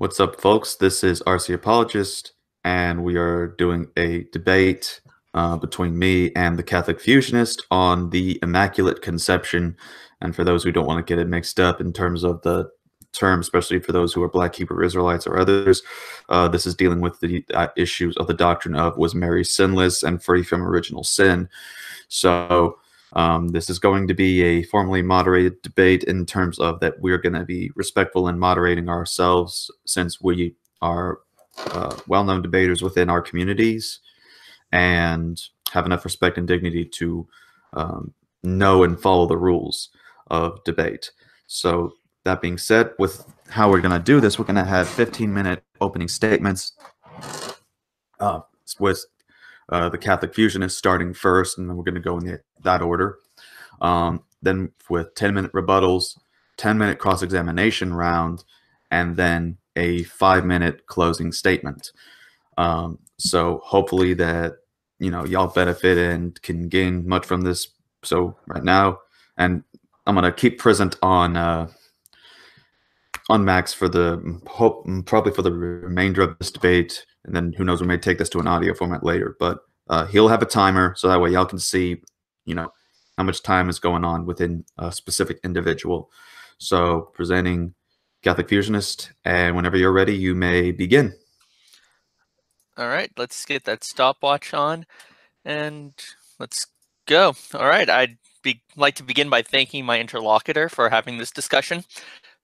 What's up, folks? This is RC Apologist, and we are doing a debate uh, between me and the Catholic Fusionist on the Immaculate Conception. And for those who don't want to get it mixed up in terms of the term, especially for those who are Black Hebrew Israelites or others, uh, this is dealing with the uh, issues of the doctrine of was Mary sinless and free from original sin. So um, this is going to be a formally moderated debate in terms of that we're going to be respectful and moderating ourselves since we are uh, well known debaters within our communities and have enough respect and dignity to um, know and follow the rules of debate. So, that being said, with how we're going to do this, we're going to have 15 minute opening statements uh, with uh, the Catholic Fusionist starting first, and then we're going to go in the, that order. Um, then with 10 minute rebuttals, 10 minute cross examination round, and then a five minute closing statement. Um, so hopefully that you know y'all benefit and can gain much from this. So right now, and I'm gonna keep present on uh, on Max for the hope probably for the remainder of this debate and then who knows, we may take this to an audio format later. But uh, he'll have a timer so that way y'all can see, you know, how much time is going on within a specific individual. So presenting Catholic Fusionist, and whenever you're ready, you may begin. All right, let's get that stopwatch on, and let's go. All right, I'd be, like to begin by thanking my interlocutor for having this discussion.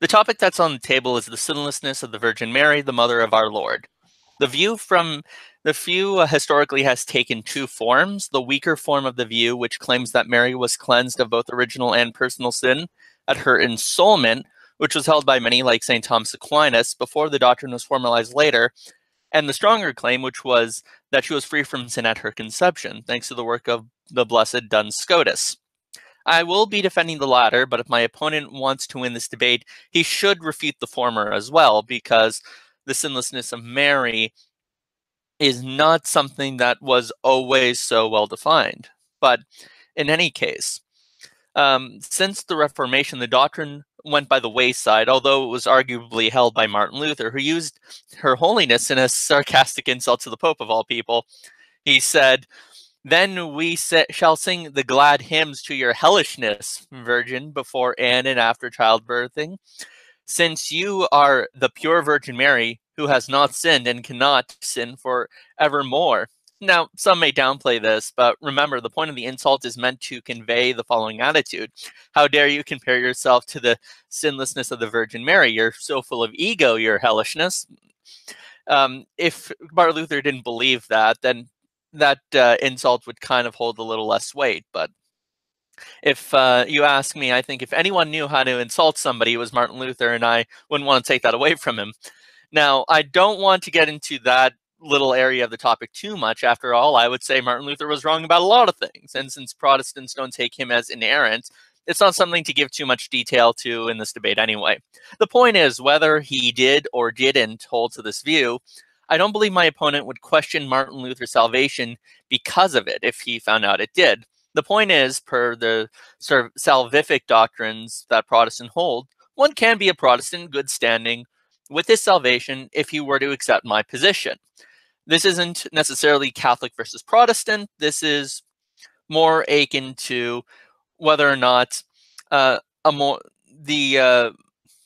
The topic that's on the table is the sinlessness of the Virgin Mary, the Mother of our Lord. The view from the view uh, historically has taken two forms. The weaker form of the view, which claims that Mary was cleansed of both original and personal sin at her ensoulment, which was held by many, like St. Thomas Aquinas, before the doctrine was formalized later. And the stronger claim, which was that she was free from sin at her conception, thanks to the work of the blessed Duns Scotus. I will be defending the latter, but if my opponent wants to win this debate, he should refute the former as well, because the sinlessness of Mary is not something that was always so well defined. But in any case, um, since the Reformation, the doctrine went by the wayside, although it was arguably held by Martin Luther, who used her holiness in a sarcastic insult to the Pope of all people. He said, Then we shall sing the glad hymns to your hellishness, Virgin, before and and after childbirthing since you are the pure Virgin Mary who has not sinned and cannot sin for evermore. Now, some may downplay this, but remember the point of the insult is meant to convey the following attitude How dare you compare yourself to the sinlessness of the Virgin Mary? You're so full of ego, your hellishness. Um, if Martin Luther didn't believe that, then that uh, insult would kind of hold a little less weight, but if uh, you ask me, I think if anyone knew how to insult somebody, it was Martin Luther, and I wouldn't want to take that away from him. Now, I don't want to get into that little area of the topic too much. After all, I would say Martin Luther was wrong about a lot of things. And since Protestants don't take him as inerrant, it's not something to give too much detail to in this debate anyway. The point is, whether he did or didn't hold to this view, I don't believe my opponent would question Martin Luther's salvation because of it if he found out it did. The point is, per the sort of salvific doctrines that Protestant hold, one can be a Protestant in good standing with his salvation if he were to accept my position. This isn't necessarily Catholic versus Protestant. This is more akin to whether or not uh, a more the uh,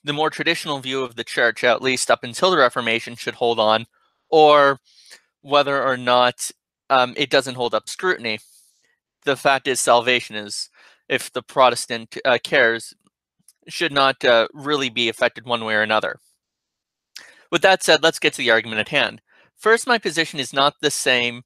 the more traditional view of the church, at least up until the Reformation, should hold on, or whether or not um, it doesn't hold up scrutiny the fact is salvation is if the protestant uh, cares should not uh, really be affected one way or another. With that said let's get to the argument at hand. First my position is not the same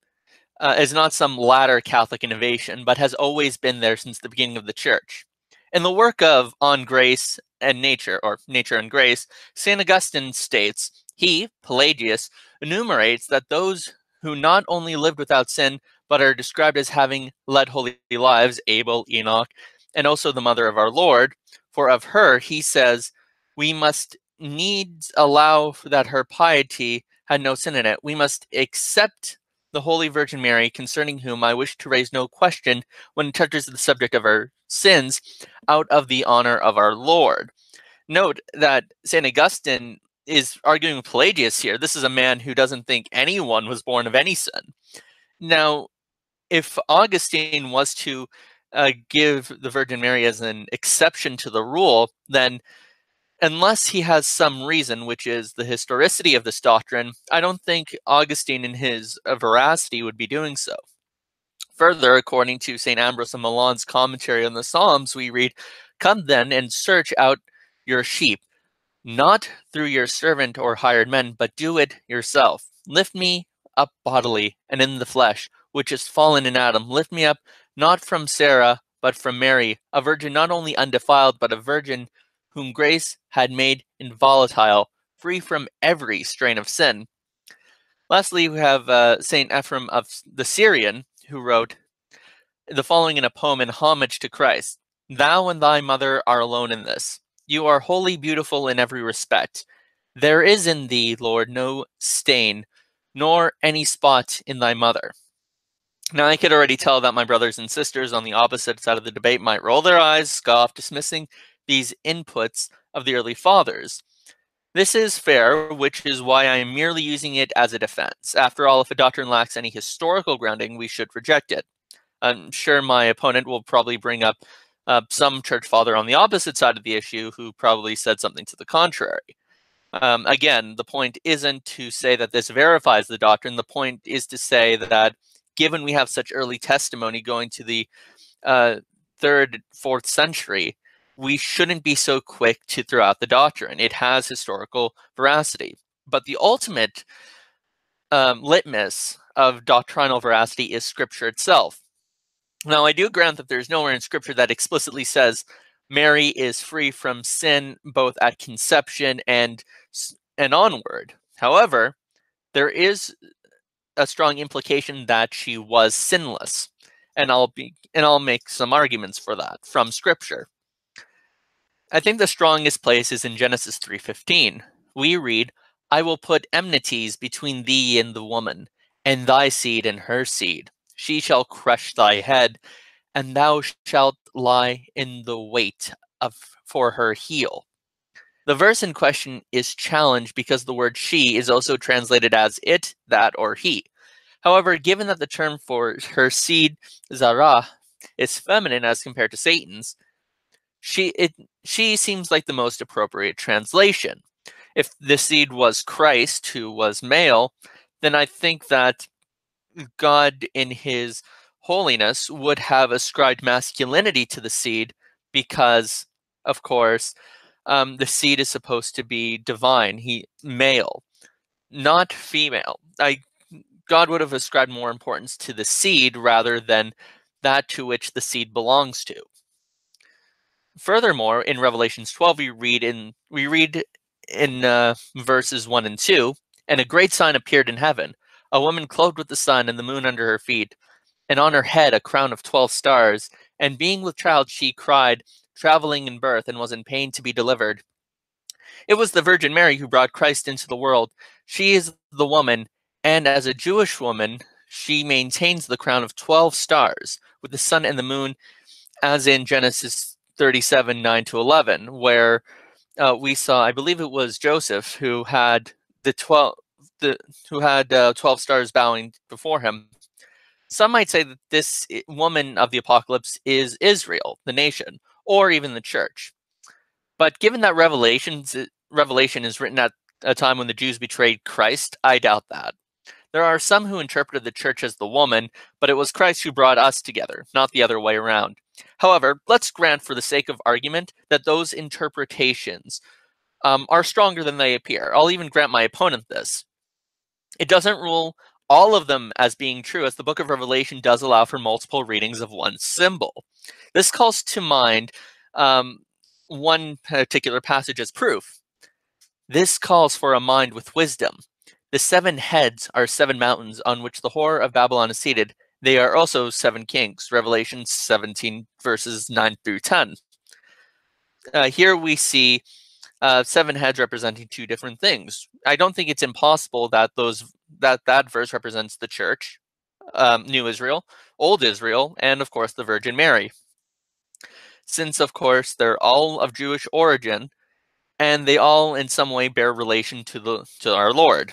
uh, is not some latter catholic innovation but has always been there since the beginning of the church. In the work of on grace and nature or nature and grace st augustine states he pelagius enumerates that those who not only lived without sin but are described as having led holy lives, Abel, Enoch, and also the mother of our Lord. For of her, he says, we must needs allow that her piety had no sin in it. We must accept the Holy Virgin Mary, concerning whom I wish to raise no question when it touches the subject of her sins, out of the honor of our Lord. Note that St. Augustine is arguing with Pelagius here. This is a man who doesn't think anyone was born of any sin. Now, if Augustine was to uh, give the Virgin Mary as an exception to the rule, then unless he has some reason, which is the historicity of this doctrine, I don't think Augustine in his uh, veracity would be doing so. Further, according to St. Ambrose of Milan's commentary on the Psalms, we read, Come then and search out your sheep, not through your servant or hired men, but do it yourself. Lift me up bodily and in the flesh, which is fallen in Adam. Lift me up not from Sarah, but from Mary, a virgin not only undefiled, but a virgin whom grace had made involatile, free from every strain of sin. Lastly, we have uh, St. Ephrem of the Syrian, who wrote the following in a poem in homage to Christ Thou and thy mother are alone in this. You are wholly beautiful in every respect. There is in thee, Lord, no stain, nor any spot in thy mother. Now, I could already tell that my brothers and sisters on the opposite side of the debate might roll their eyes, scoff, dismissing these inputs of the early fathers. This is fair, which is why I am merely using it as a defense. After all, if a doctrine lacks any historical grounding, we should reject it. I'm sure my opponent will probably bring up uh, some church father on the opposite side of the issue who probably said something to the contrary. Um, again, the point isn't to say that this verifies the doctrine. The point is to say that given we have such early testimony going to the uh, third, fourth century, we shouldn't be so quick to throw out the doctrine. It has historical veracity. But the ultimate um, litmus of doctrinal veracity is Scripture itself. Now, I do grant that there's nowhere in Scripture that explicitly says Mary is free from sin both at conception and and onward. However, there is a strong implication that she was sinless, and I'll be and I'll make some arguments for that from Scripture. I think the strongest place is in Genesis 3:15. We read, "I will put enmities between thee and the woman, and thy seed and her seed. She shall crush thy head, and thou shalt lie in the weight of for her heel." The verse in question is challenged because the word she is also translated as it, that, or he. However, given that the term for her seed, Zarah, is feminine as compared to Satan's, she it she seems like the most appropriate translation. If the seed was Christ, who was male, then I think that God, in his holiness, would have ascribed masculinity to the seed because, of course, um, the seed is supposed to be divine, he male, not female. I God would have ascribed more importance to the seed rather than that to which the seed belongs to. Furthermore, in Revelations 12, we read in we read in uh, verses 1 and 2, and a great sign appeared in heaven, a woman clothed with the sun and the moon under her feet, and on her head a crown of 12 stars, and being with child she cried, traveling in birth, and was in pain to be delivered. It was the Virgin Mary who brought Christ into the world. She is the woman, and as a Jewish woman, she maintains the crown of 12 stars with the sun and the moon, as in Genesis 37 9 to 11 where uh, we saw i believe it was joseph who had the 12 the who had uh, 12 stars bowing before him some might say that this woman of the apocalypse is israel the nation or even the church but given that revelations revelation is written at a time when the jews betrayed christ i doubt that there are some who interpreted the church as the woman, but it was Christ who brought us together, not the other way around. However, let's grant for the sake of argument that those interpretations um, are stronger than they appear. I'll even grant my opponent this. It doesn't rule all of them as being true, as the book of Revelation does allow for multiple readings of one symbol. This calls to mind um, one particular passage as proof. This calls for a mind with wisdom. The seven heads are seven mountains on which the whore of Babylon is seated. They are also seven kings. Revelation 17, verses 9 through 10. Uh, here we see uh, seven heads representing two different things. I don't think it's impossible that those that that verse represents the church, um, New Israel, Old Israel, and of course the Virgin Mary. Since of course they're all of Jewish origin, and they all in some way bear relation to the to our Lord.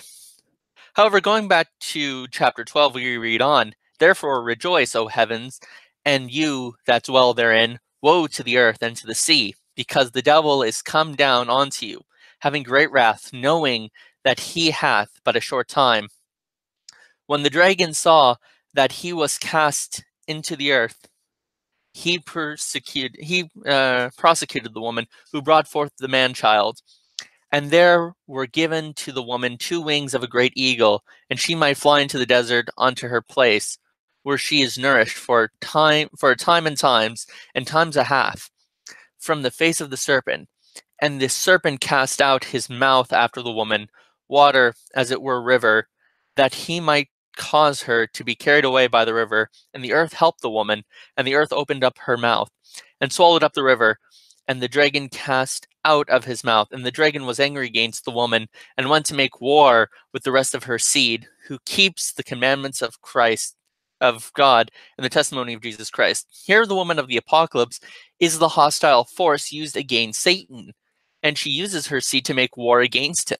However, going back to chapter 12, we read on, Therefore rejoice, O heavens, and you that dwell therein, woe to the earth and to the sea, because the devil is come down onto you, having great wrath, knowing that he hath but a short time. When the dragon saw that he was cast into the earth, he persecuted he uh, prosecuted the woman who brought forth the man child and there were given to the woman two wings of a great eagle and she might fly into the desert unto her place where she is nourished for time for a time and times and times a half from the face of the serpent and the serpent cast out his mouth after the woman water as it were river that he might cause her to be carried away by the river. And the earth helped the woman, and the earth opened up her mouth and swallowed up the river. And the dragon cast out of his mouth. And the dragon was angry against the woman and went to make war with the rest of her seed, who keeps the commandments of Christ, of God, and the testimony of Jesus Christ. Here, the woman of the apocalypse is the hostile force used against Satan, and she uses her seed to make war against him.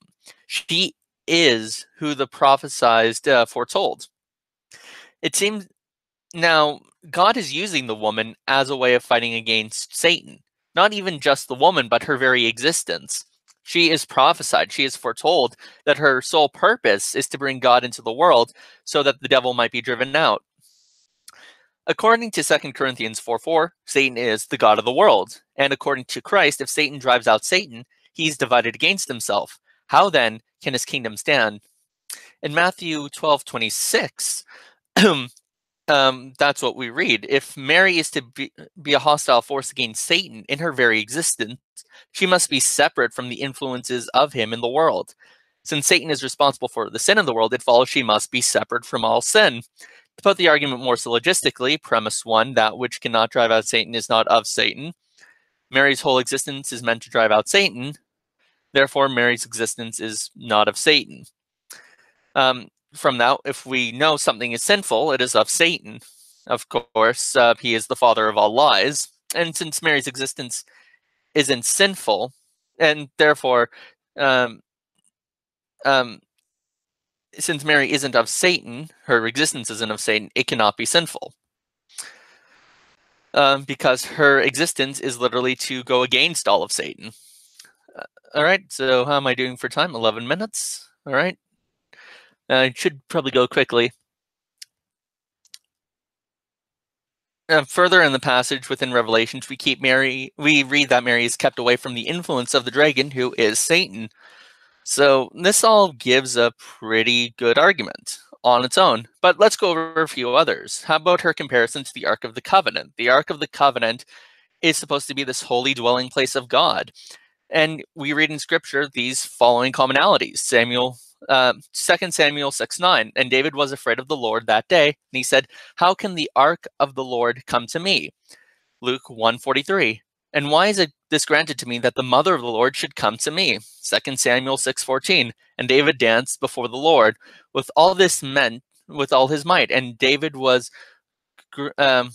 She is who the prophesied uh, foretold. It seems now God is using the woman as a way of fighting against Satan. Not even just the woman, but her very existence. She is prophesied, she is foretold that her sole purpose is to bring God into the world so that the devil might be driven out. According to 2 Corinthians 4 4, Satan is the God of the world. And according to Christ, if Satan drives out Satan, he's divided against himself. How then can his kingdom stand? In Matthew 12 26, um, that's what we read. If Mary is to be, be a hostile force against Satan in her very existence, she must be separate from the influences of him in the world. Since Satan is responsible for the sin of the world, it follows she must be separate from all sin. To put the argument more syllogistically, premise one, that which cannot drive out Satan is not of Satan. Mary's whole existence is meant to drive out Satan. Therefore, Mary's existence is not of Satan. Um, from that, if we know something is sinful, it is of Satan. Of course, uh, he is the father of all lies. And since Mary's existence isn't sinful, and therefore, um, um, since Mary isn't of Satan, her existence isn't of Satan, it cannot be sinful. Um, because her existence is literally to go against all of Satan. All right, so how am I doing for time? 11 minutes. All right. I should probably go quickly. Uh, further in the passage within Revelations, we keep Mary. We read that Mary is kept away from the influence of the dragon, who is Satan. So this all gives a pretty good argument on its own. But let's go over a few others. How about her comparison to the Ark of the Covenant? The Ark of the Covenant is supposed to be this holy dwelling place of God. And we read in scripture these following commonalities. Samuel, uh, 2 Samuel 6 9. And David was afraid of the Lord that day. And he said, How can the ark of the Lord come to me? Luke 143. And why is it this granted to me that the mother of the Lord should come to me? 2 Samuel 6:14. And David danced before the Lord with all this meant with all his might. And David was um,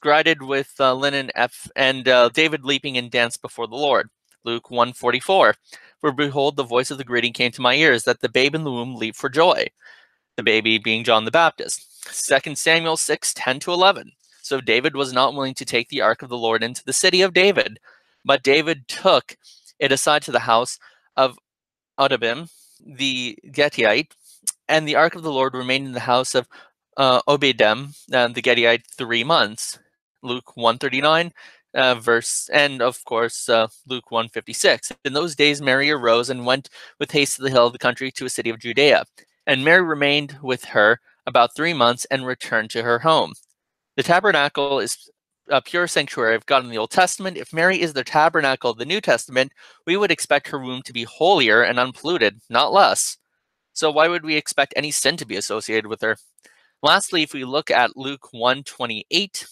girded with uh, linen, ephod, and uh, David leaping and danced before the Lord. Luke 144. For behold, the voice of the greeting came to my ears, that the babe in the womb leaped for joy. The baby being John the Baptist. 2 Samuel 6, 10 to 11. So David was not willing to take the ark of the Lord into the city of David, but David took it aside to the house of Odabim, the Gittite, and the ark of the Lord remained in the house of uh, Obed-edom, uh, the Gittite, three months. Luke 139 uh, verse, and of course, uh, Luke 156. In those days, Mary arose and went with haste to the hill of the country to a city of Judea. And Mary remained with her about three months and returned to her home. The tabernacle is a pure sanctuary of God in the Old Testament. If Mary is the tabernacle of the New Testament, we would expect her womb to be holier and unpolluted, not less. So why would we expect any sin to be associated with her? Lastly, if we look at Luke 128,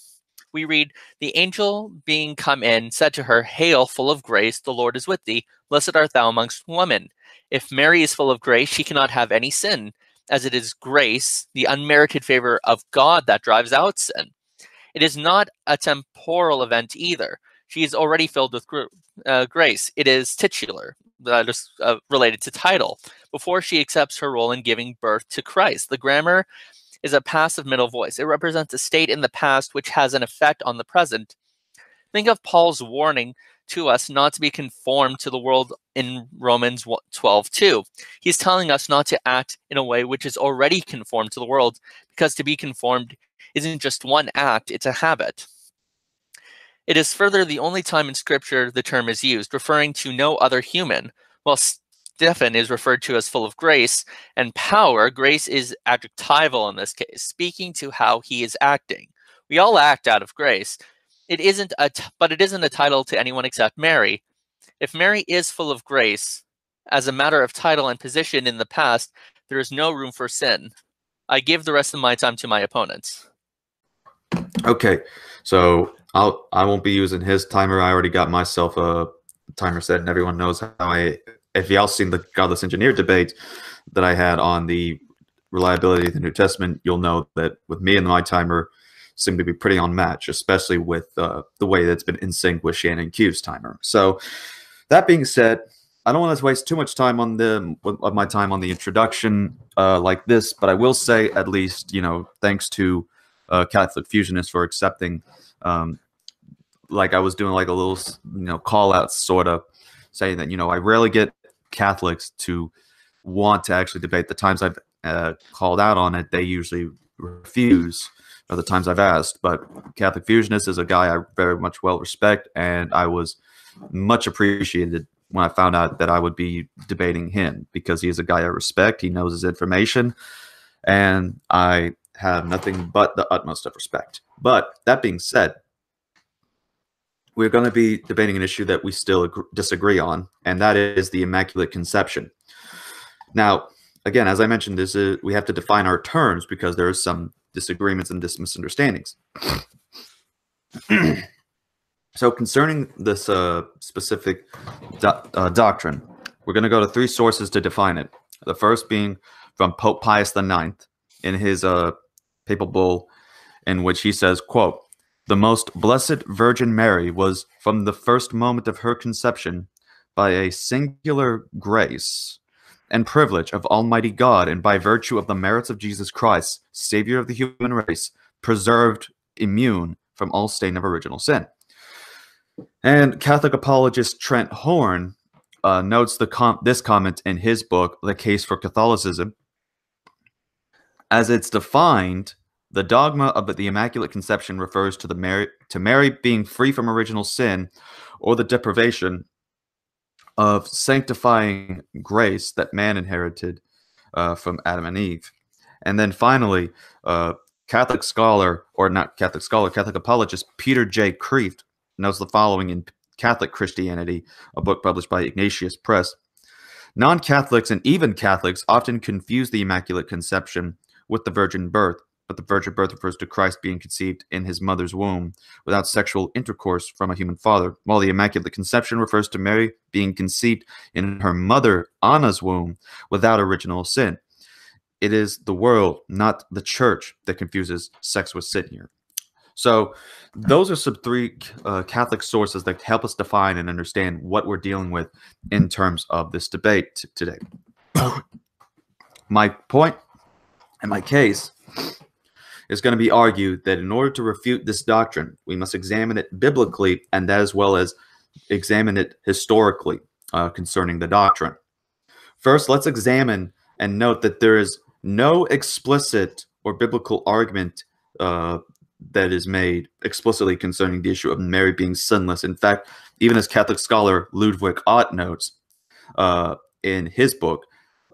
we read, The angel being come in said to her, Hail, full of grace, the Lord is with thee. Blessed art thou amongst women. If Mary is full of grace, she cannot have any sin, as it is grace, the unmerited favor of God, that drives out sin. It is not a temporal event either. She is already filled with uh, grace. It is titular, uh, related to title, before she accepts her role in giving birth to Christ. The grammar is a passive middle voice. It represents a state in the past which has an effect on the present. Think of Paul's warning to us not to be conformed to the world in Romans 12 2. He's telling us not to act in a way which is already conformed to the world, because to be conformed isn't just one act, it's a habit. It is further the only time in Scripture the term is used, referring to no other human, while Stephen is referred to as full of grace and power. Grace is adjectival in this case, speaking to how he is acting. We all act out of grace, it isn't a t- but it isn't a title to anyone except Mary. If Mary is full of grace, as a matter of title and position in the past, there is no room for sin. I give the rest of my time to my opponents. Okay, so I'll I won't be using his timer. I already got myself a timer set, and everyone knows how I. If y'all seen the godless engineer debate that I had on the reliability of the New Testament, you'll know that with me and my timer, seem to be pretty on match, especially with uh, the way that's been in sync with Shannon Q's timer. So that being said, I don't want to waste too much time on the of my time on the introduction uh, like this, but I will say at least you know thanks to uh, Catholic Fusionists for accepting, um, like I was doing like a little you know call out sort of saying that you know I rarely get Catholics to want to actually debate. The times I've uh, called out on it, they usually refuse Or the times I've asked. But Catholic Fusionist is a guy I very much well respect, and I was much appreciated when I found out that I would be debating him because he is a guy I respect. He knows his information, and I have nothing but the utmost of respect. But that being said, we're going to be debating an issue that we still disagree on, and that is the Immaculate Conception. Now, again, as I mentioned, this is we have to define our terms because there are some disagreements and misunderstandings. so, concerning this uh, specific do uh, doctrine, we're going to go to three sources to define it. The first being from Pope Pius IX in his uh, papal bull, in which he says, "quote The most blessed Virgin Mary was, from the first moment of her conception, by a singular grace." and privilege of Almighty God, and by virtue of the merits of Jesus Christ, Savior of the human race, preserved immune from all stain of original sin. And Catholic apologist Trent Horn uh, notes the com- this comment in his book, The Case for Catholicism. As it's defined, the dogma of the Immaculate Conception refers to the Mary, to Mary being free from original sin or the deprivation of sanctifying grace that man inherited uh, from Adam and Eve. And then finally, uh, Catholic scholar, or not Catholic scholar, Catholic apologist Peter J. Kreeft notes the following in Catholic Christianity, a book published by Ignatius Press. Non Catholics and even Catholics often confuse the Immaculate Conception with the virgin birth, but the virgin birth refers to Christ being conceived in his mother's womb without sexual intercourse from a human father, while the Immaculate Conception refers to Mary being conceived in her mother Anna's womb without original sin. It is the world, not the church, that confuses sex with sin here. So, those are some three uh, Catholic sources that help us define and understand what we're dealing with in terms of this debate today. my point and my case is going to be argued that in order to refute this doctrine, we must examine it biblically and that as well as examine it historically uh, concerning the doctrine. First, let's examine and note that there is no explicit or biblical argument uh, that is made explicitly concerning the issue of Mary being sinless. In fact, even as Catholic scholar Ludwig Ott notes uh, in his book,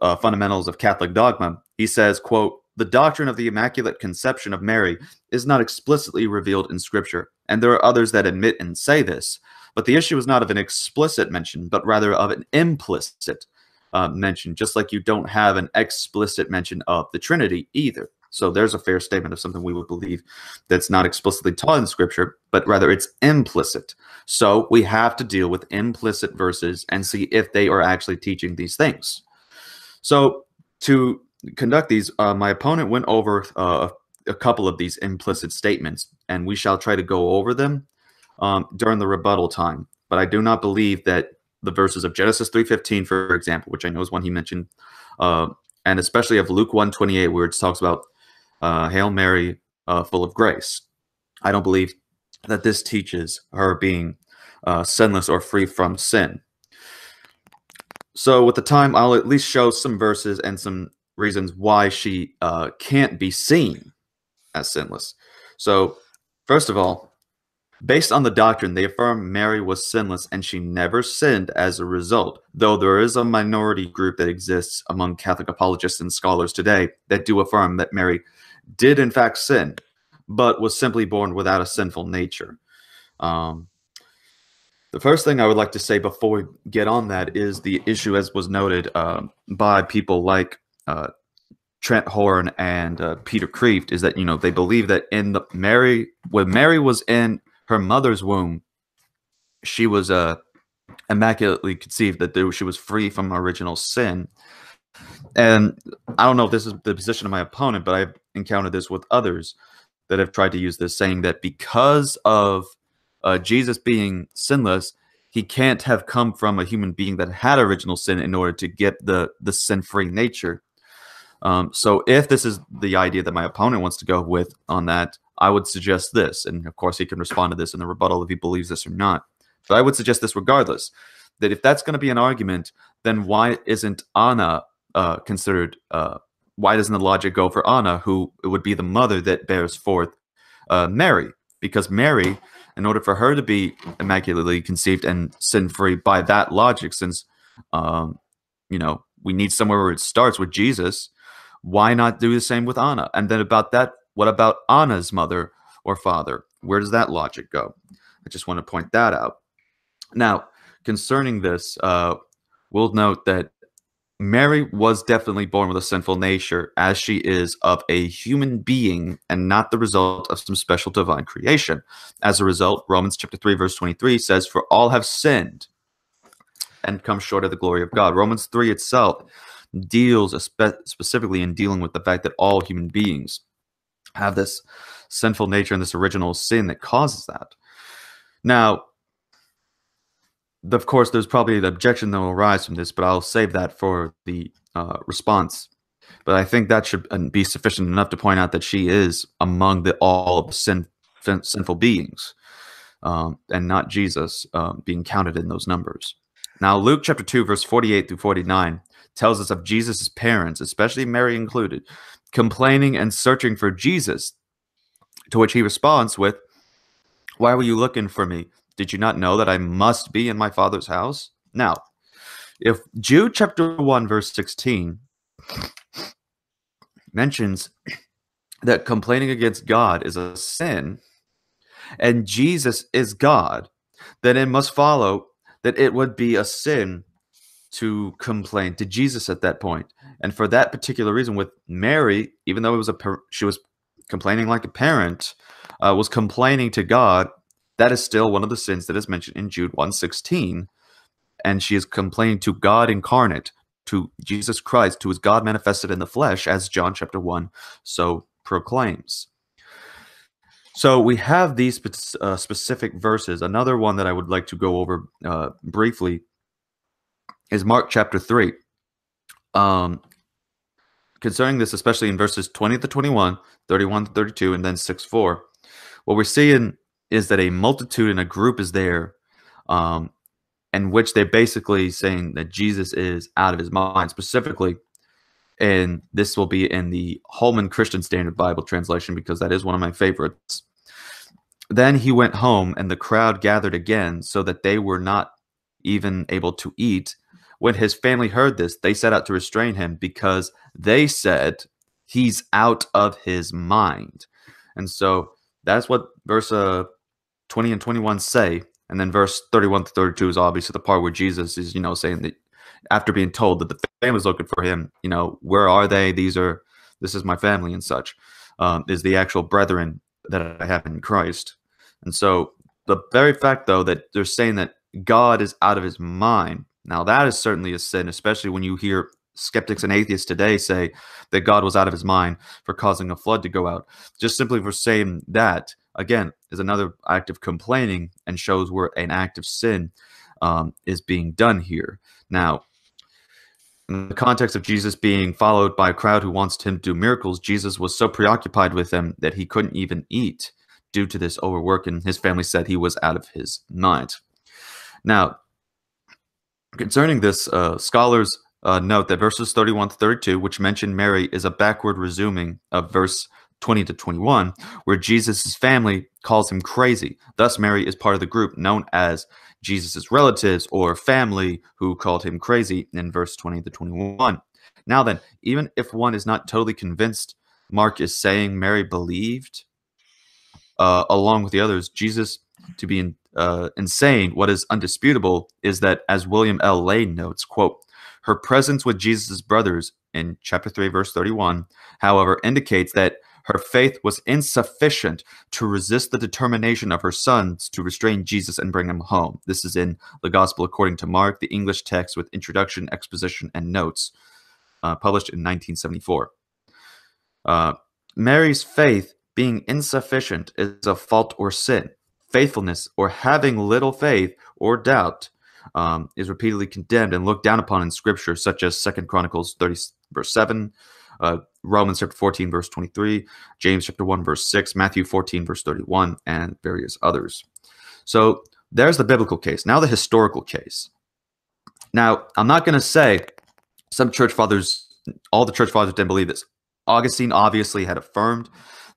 uh, Fundamentals of Catholic Dogma, he says, quote, the doctrine of the Immaculate Conception of Mary is not explicitly revealed in Scripture, and there are others that admit and say this. But the issue is not of an explicit mention, but rather of an implicit uh, mention, just like you don't have an explicit mention of the Trinity either. So there's a fair statement of something we would believe that's not explicitly taught in Scripture, but rather it's implicit. So we have to deal with implicit verses and see if they are actually teaching these things. So to conduct these, uh, my opponent went over uh, a couple of these implicit statements, and we shall try to go over them um, during the rebuttal time. But I do not believe that the verses of Genesis 3.15, for example, which I know is one he mentioned, uh, and especially of Luke 1.28, where it talks about uh, Hail Mary, uh, full of grace. I don't believe that this teaches her being uh, sinless or free from sin. So with the time, I'll at least show some verses and some reasons why she uh, can't be seen as sinless. So, first of all, based on the doctrine, they affirm Mary was sinless and she never sinned as a result, though there is a minority group that exists among Catholic apologists and scholars today that do affirm that Mary did in fact sin, but was simply born without a sinful nature. Um, the first thing I would like to say before we get on that is the issue, as was noted uh, by people like uh, Trent Horn and uh, Peter Kreeft, is that you know they believe that in the Mary when Mary was in her mother's womb, she was uh, immaculately conceived, that there, she was free from original sin. And I don't know if this is the position of my opponent, but I've encountered this with others that have tried to use this, saying that because of uh, Jesus being sinless, he can't have come from a human being that had original sin in order to get the the sin free nature. Um, so if this is the idea that my opponent wants to go with on that, I would suggest this, and of course he can respond to this in the rebuttal if he believes this or not. But I would suggest this regardless. That if that's going to be an argument, then why isn't Anna uh, considered? Uh, why doesn't the logic go for Anna, who would be the mother that bears forth uh, Mary? Because Mary in order for her to be immaculately conceived and sin free by that logic, since, um, you know, we need somewhere where it starts with Jesus, why not do the same with Anna? And then about that, what about Anna's mother or father? Where does that logic go? I just want to point that out. Now, concerning this, uh, we'll note that Mary was definitely born with a sinful nature, as she is of a human being and not the result of some special divine creation. As a result, Romans chapter 3, verse 23 says, For all have sinned and come short of the glory of God. Romans 3 itself deals spe- specifically in dealing with the fact that all human beings have this sinful nature and this original sin that causes that. Now, of course, there's probably an objection that will arise from this, but I'll save that for the uh, response. But I think that should uh, be sufficient enough to point out that she is among the all of sin, sinful beings, um, and not Jesus um, being counted in those numbers. Now, Luke chapter 2, verse 48 through 49 tells us of Jesus' parents, especially Mary included, complaining and searching for Jesus, to which he responds with, Why were you looking for me? Did you not know that I must be in my father's house? Now, if Jude chapter 1, verse 16 mentions that complaining against God is a sin and Jesus is God, then it must follow that it would be a sin to complain to Jesus at that point. And for that particular reason, with Mary, even though it was a she was complaining like a parent, uh, was complaining to God that is still one of the sins that is mentioned in Jude 116. And she is complaining to God incarnate, to Jesus Christ, who is God manifested in the flesh, as John chapter 1 so proclaims. So we have these uh, specific verses. Another one that I would like to go over uh, briefly is Mark chapter 3. Um, concerning this, especially in verses 20 to 21, 31 to 32, and then 6 4, what we're seeing is that a multitude and a group is there, um, in which they're basically saying that Jesus is out of his mind, specifically. And this will be in the Holman Christian Standard Bible translation because that is one of my favorites. Then he went home, and the crowd gathered again, so that they were not even able to eat. When his family heard this, they set out to restrain him because they said, He's out of his mind. And so that's what verse uh, 20 and 21 say. And then verse 31 to 32 is obviously the part where Jesus is, you know, saying that after being told that the family's looking for him, you know, where are they? These are, this is my family and such, um, is the actual brethren that I have in Christ. And so the very fact, though, that they're saying that God is out of his mind, now that is certainly a sin, especially when you hear skeptics and atheists today say that God was out of his mind for causing a flood to go out. Just simply for saying that, again, is another act of complaining and shows where an act of sin um, is being done here. Now, in the context of Jesus being followed by a crowd who wants him to do miracles, Jesus was so preoccupied with them that he couldn't even eat due to this overwork, and his family said he was out of his mind. Now, concerning this, uh, scholars uh, note that verses 31 to 32, which mention Mary, is a backward resuming of verse 20 to 21, where Jesus' family calls him crazy. Thus, Mary is part of the group known as Jesus' relatives or family who called him crazy in verse 20 to 21. Now, then, even if one is not totally convinced Mark is saying Mary believed, uh, along with the others, Jesus to be in, uh, insane, what is undisputable is that, as William L. Lane notes, quote, her presence with Jesus' brothers in chapter 3, verse 31, however, indicates that her faith was insufficient to resist the determination of her sons to restrain Jesus and bring him home. This is in the Gospel according to Mark, the English text with introduction, exposition, and notes, uh, published in 1974. Uh, Mary's faith being insufficient is a fault or sin. Faithfulness or having little faith or doubt um, is repeatedly condemned and looked down upon in Scripture, such as Second Chronicles 30, verse 7, uh, Romans chapter 14, verse 23, James chapter 1, verse 6, Matthew 14, verse 31, and various others. So there's the biblical case. Now the historical case. Now, I'm not going to say some church fathers, all the church fathers didn't believe this. Augustine obviously had affirmed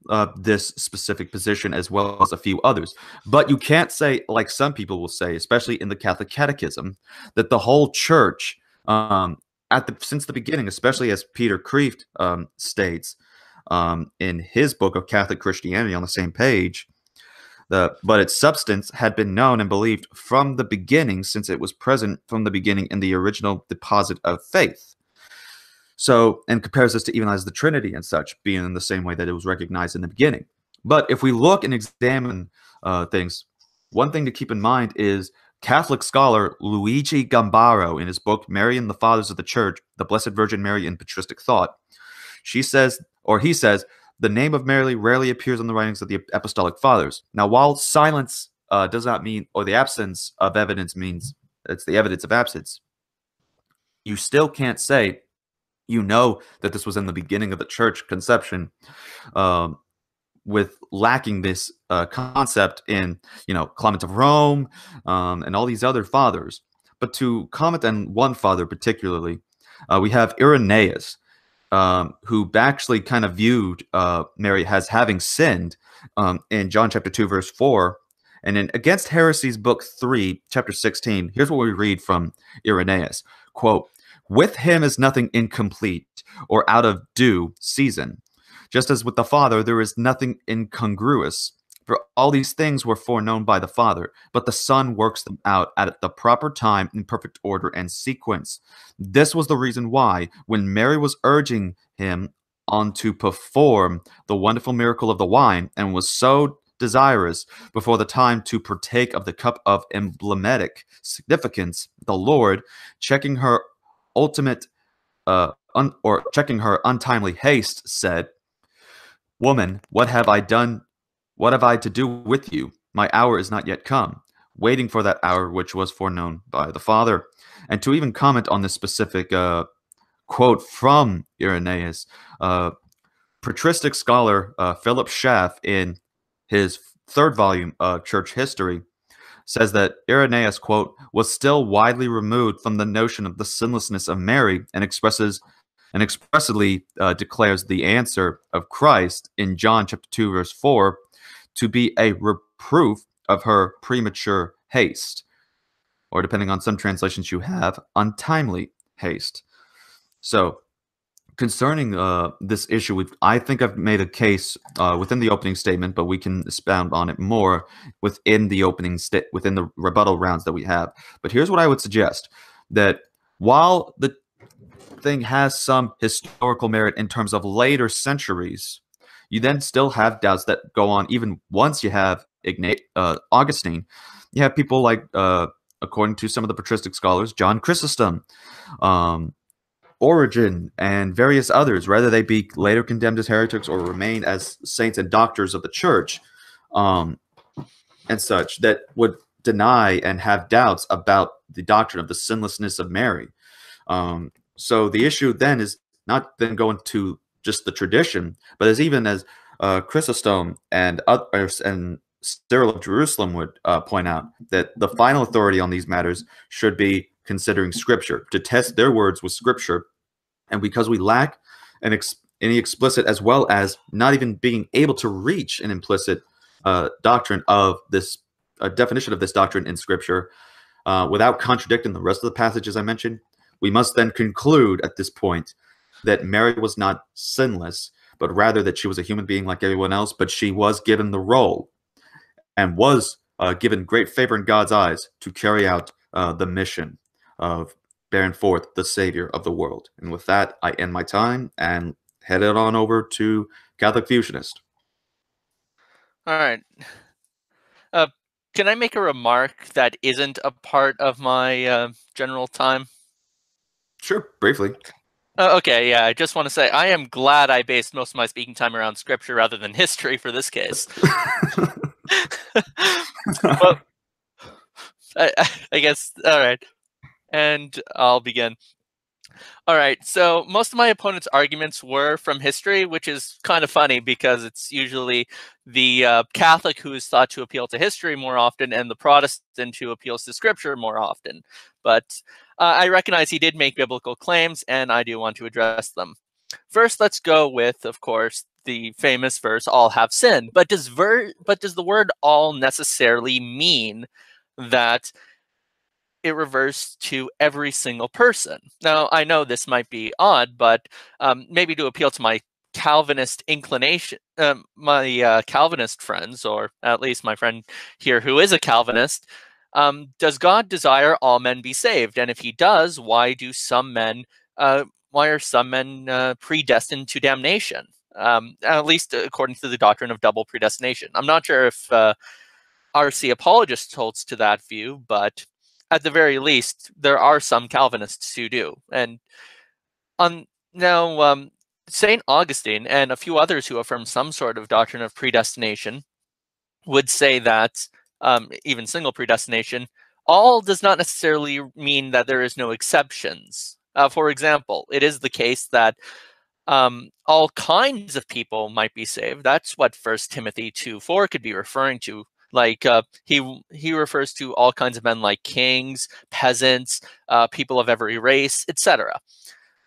uh, this specific position as well as a few others. But you can't say, like some people will say, especially in the Catholic Catechism, that the whole church um, at the since the beginning, especially as Peter Kreeft um, states um, in his book of Catholic Christianity on the same page, the but its substance had been known and believed from the beginning, since it was present from the beginning in the original deposit of faith. So, and compares this to even as the Trinity and such, being in the same way that it was recognized in the beginning. But if we look and examine uh, things, one thing to keep in mind is Catholic scholar Luigi Gambero, in his book Mary and the Fathers of the Church, The Blessed Virgin Mary in Patristic Thought, she says, or he says, the name of Mary rarely appears in the writings of the Apostolic Fathers. Now, while silence uh, does not mean, or the absence of evidence means it's the evidence of absence, you still can't say you know that this was in the beginning of the church conception um, with lacking this uh, concept in you know Clement of Rome um, and all these other fathers. But to comment on one father particularly, uh, we have Irenaeus, um, who actually kind of viewed uh, Mary as having sinned um, in John chapter two verse four. And in Against Heresies, book three, chapter sixteen, here's what we read from Irenaeus: "Quote: With him is nothing incomplete or out of due season." Just as with the Father, there is nothing incongruous. For all these things were foreknown by the Father, but the Son works them out at the proper time in perfect order and sequence. This was the reason why, when Mary was urging him on to perform the wonderful miracle of the wine, and was so desirous before the time to partake of the cup of emblematic significance, the Lord, checking her ultimate uh, un- or checking her untimely haste, said, Woman, what have I done? What have I to do with you? My hour is not yet come, waiting for that hour which was foreknown by the Father. And to even comment on this specific uh, quote from Irenaeus, uh, patristic scholar uh, Philip Schaff, in his third volume of Church History, says that Irenaeus, quote, was still widely removed from the notion of the sinlessness of Mary and expresses and expressly uh, declares the answer of Christ in John chapter 2 verse 4 to be a reproof of her premature haste or depending on some translations you have untimely haste. So concerning uh, this issue i think i've made a case uh, within the opening statement but we can expound on it more within the opening sta- within the rebuttal rounds that we have but here's what i would suggest that while the thing has some historical merit in terms of later centuries, you then still have doubts that go on even once you have Ignat- uh, Augustine. You have people like, uh, according to some of the patristic scholars, John Chrysostom, um, Origen and various others, whether they be later condemned as heretics or remain as saints and doctors of the church, um, and such, that would deny and have doubts about the doctrine of the sinlessness of Mary. Um, so the issue then is not then going to just the tradition, but as even as uh, Chrysostom and others and Cyril of Jerusalem would uh, point out that the final authority on these matters should be considering Scripture to test their words with Scripture, and because we lack an ex any explicit as well as not even being able to reach an implicit uh, doctrine of this a definition of this doctrine in Scripture uh, without contradicting the rest of the passages I mentioned, we must then conclude at this point that Mary was not sinless, but rather that she was a human being like everyone else, but she was given the role and was uh, given great favor in God's eyes to carry out uh, the mission of bearing forth the Savior of the world. And with that, I end my time and head it on over to Catholic Fusionist. All right. Uh, can I make a remark that isn't a part of my uh, general time? Sure, briefly. Uh, okay, yeah, I just want to say I am glad I based most of my speaking time around scripture rather than history for this case. well, I, I guess, all right. And I'll begin. All right, so most of my opponent's arguments were from history, which is kind of funny because it's usually the uh, Catholic who is thought to appeal to history more often and the Protestant who appeals to scripture more often. But uh, I recognize he did make biblical claims, and I do want to address them. First, let's go with, of course, the famous verse, all have sinned. But does, ver- but does the word all necessarily mean that it refers to every single person. Now, I know this might be odd, but um, maybe to appeal to my Calvinist inclination, um, my uh, Calvinist friends, or at least my friend here who is a Calvinist, um, does God desire all men be saved? And if he does, why do some men, uh, why are some men uh, predestined to damnation? Um, at least according to the doctrine of double predestination. I'm not sure if uh, RC apologist holds to that view, but at the very least, there are some Calvinists who do. And on now, um, Saint Augustine and a few others who affirm some sort of doctrine of predestination would say that um, even single predestination, all does not necessarily mean that there is no exceptions. Uh, for example, it is the case that um, all kinds of people might be saved. That's what First Timothy two four could be referring to. Like uh, he he refers to all kinds of men like kings, peasants, uh, people of every race, etc.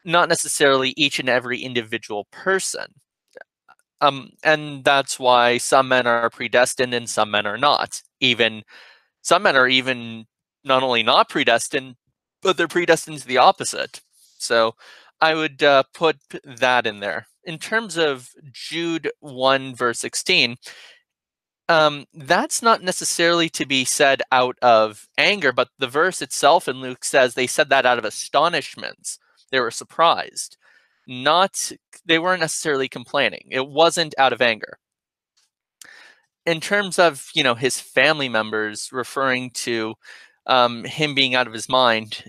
Not necessarily each and every individual person. Um, and that's why some men are predestined and some men are not. Even some men are even not only not predestined, but they're predestined to the opposite. So I would uh, put that in there. In terms of Jude 1, verse 16, um, that's not necessarily to be said out of anger, but the verse itself in Luke says they said that out of astonishment. They were surprised. Not they weren't necessarily complaining. It wasn't out of anger. In terms of you know his family members referring to um, him being out of his mind,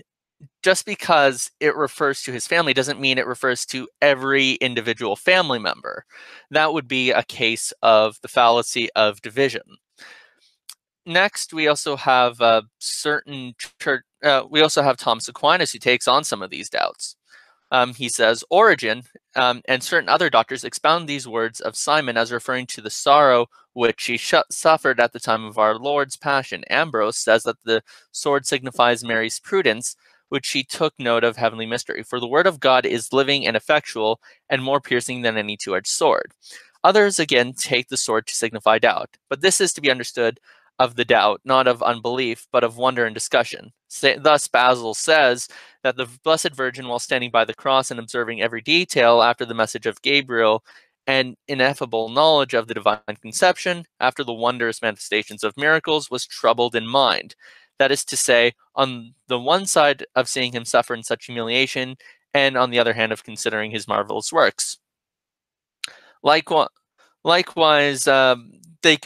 just because it refers to his family doesn't mean it refers to every individual family member. That would be a case of the fallacy of division. Next, we also have certain church, uh, we also have Thomas Aquinas who takes on some of these doubts. Um, he says Origen um, and certain other doctors expound these words of Simon as referring to the sorrow which he suffered at the time of our Lord's passion. Ambrose says that the sword signifies Mary's prudence, which she took note of heavenly mystery. For the word of God is living and effectual, and more piercing than any two edged sword. Others again take the sword to signify doubt, but this is to be understood of the doubt, not of unbelief, but of wonder and discussion. Thus, Basil says that the Blessed Virgin, while standing by the cross and observing every detail after the message of Gabriel and ineffable knowledge of the divine conception, after the wondrous manifestations of miracles, was troubled in mind. That is to say, on the one side of seeing him suffer in such humiliation, and on the other hand of considering his marvelous works. Likewise, likewise, um, they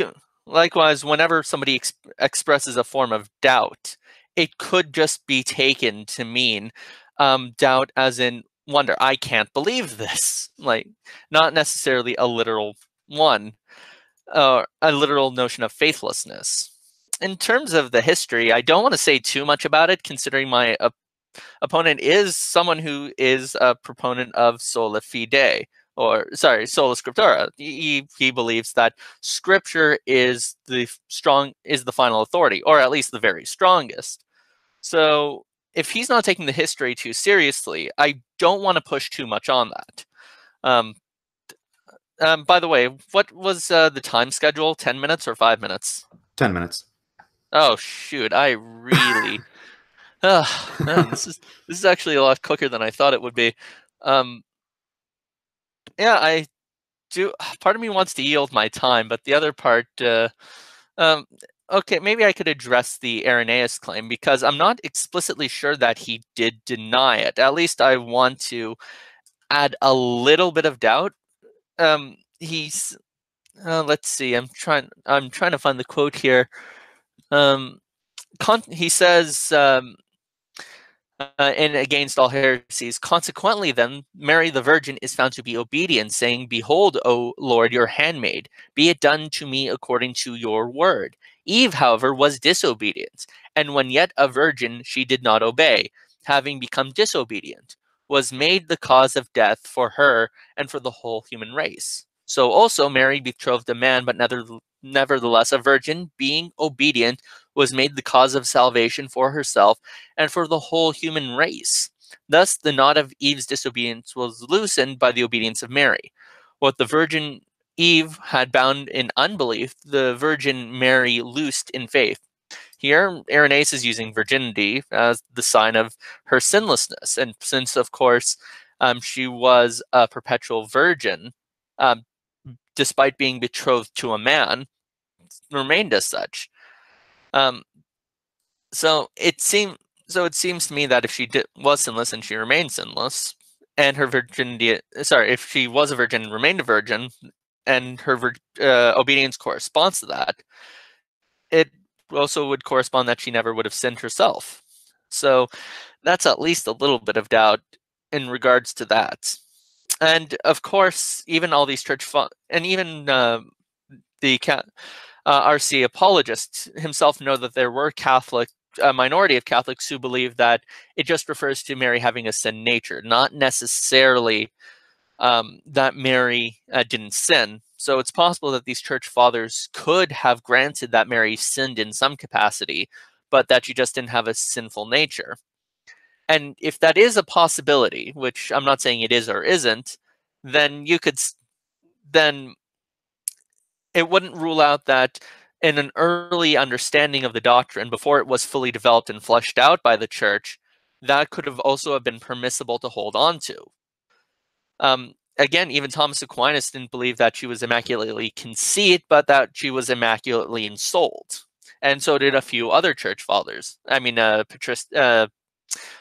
likewise, whenever somebody ex expresses a form of doubt, it could just be taken to mean um, doubt as in wonder, I can't believe this. Like, not necessarily a literal one, uh, a literal notion of faithlessness. In terms of the history, I don't want to say too much about it, considering my uh, opponent is someone who is a proponent of sola fide, or sorry, sola scriptura. He, he believes that scripture is the strong is the final authority, or at least the very strongest. So if he's not taking the history too seriously, I don't want to push too much on that. Um, um, by the way, what was uh, the time schedule? Ten minutes or five minutes? Ten minutes. Oh shoot! I really. man, this is this is actually a lot quicker than I thought it would be. Um, yeah, I do. Part of me wants to yield my time, but the other part, uh, um, okay, maybe I could address the Irenaeus claim because I'm not explicitly sure that he did deny it. At least I want to add a little bit of doubt. Um, he's uh, let's see. I'm trying. I'm trying to find the quote here. Um, he says um, uh, and against all heresies. Consequently, then, Mary the Virgin is found to be obedient, saying, Behold, O Lord, your handmaid, be it done to me according to your word. Eve, however, was disobedient, and when yet a virgin, she did not obey, having become disobedient, was made the cause of death for her and for the whole human race. So also Mary betrothed a man, but nevertheless a virgin, being obedient, was made the cause of salvation for herself and for the whole human race. Thus, the knot of Eve's disobedience was loosened by the obedience of Mary. What the Virgin Eve had bound in unbelief, the Virgin Mary loosed in faith. Here, Irenaeus is using virginity as the sign of her sinlessness. And since, of course, um, she was a perpetual virgin, um, despite being betrothed to a man, remained as such. Um, so it seemed so it seems to me that if she did, was sinless and she remained sinless, and her virginity, sorry, if she was a virgin and remained a virgin, and her uh, obedience corresponds to that, it also would correspond that she never would have sinned herself. So that's at least a little bit of doubt in regards to that. And of course, even all these church and even uh, the uh, RC apologists himself know that there were Catholic, a minority of Catholics who believe that it just refers to Mary having a sin nature, not necessarily um, that Mary uh, didn't sin. So it's possible that these church fathers could have granted that Mary sinned in some capacity, but that she just didn't have a sinful nature. And if that is a possibility, which I'm not saying it is or isn't, then you could then it wouldn't rule out that in an early understanding of the doctrine before it was fully developed and fleshed out by the church that could have also have been permissible to hold on to. Um, again even thomas aquinas didn't believe that she was immaculately conceived but that she was immaculately ensouled. And so did a few other church fathers. I mean uh, Patrist, uh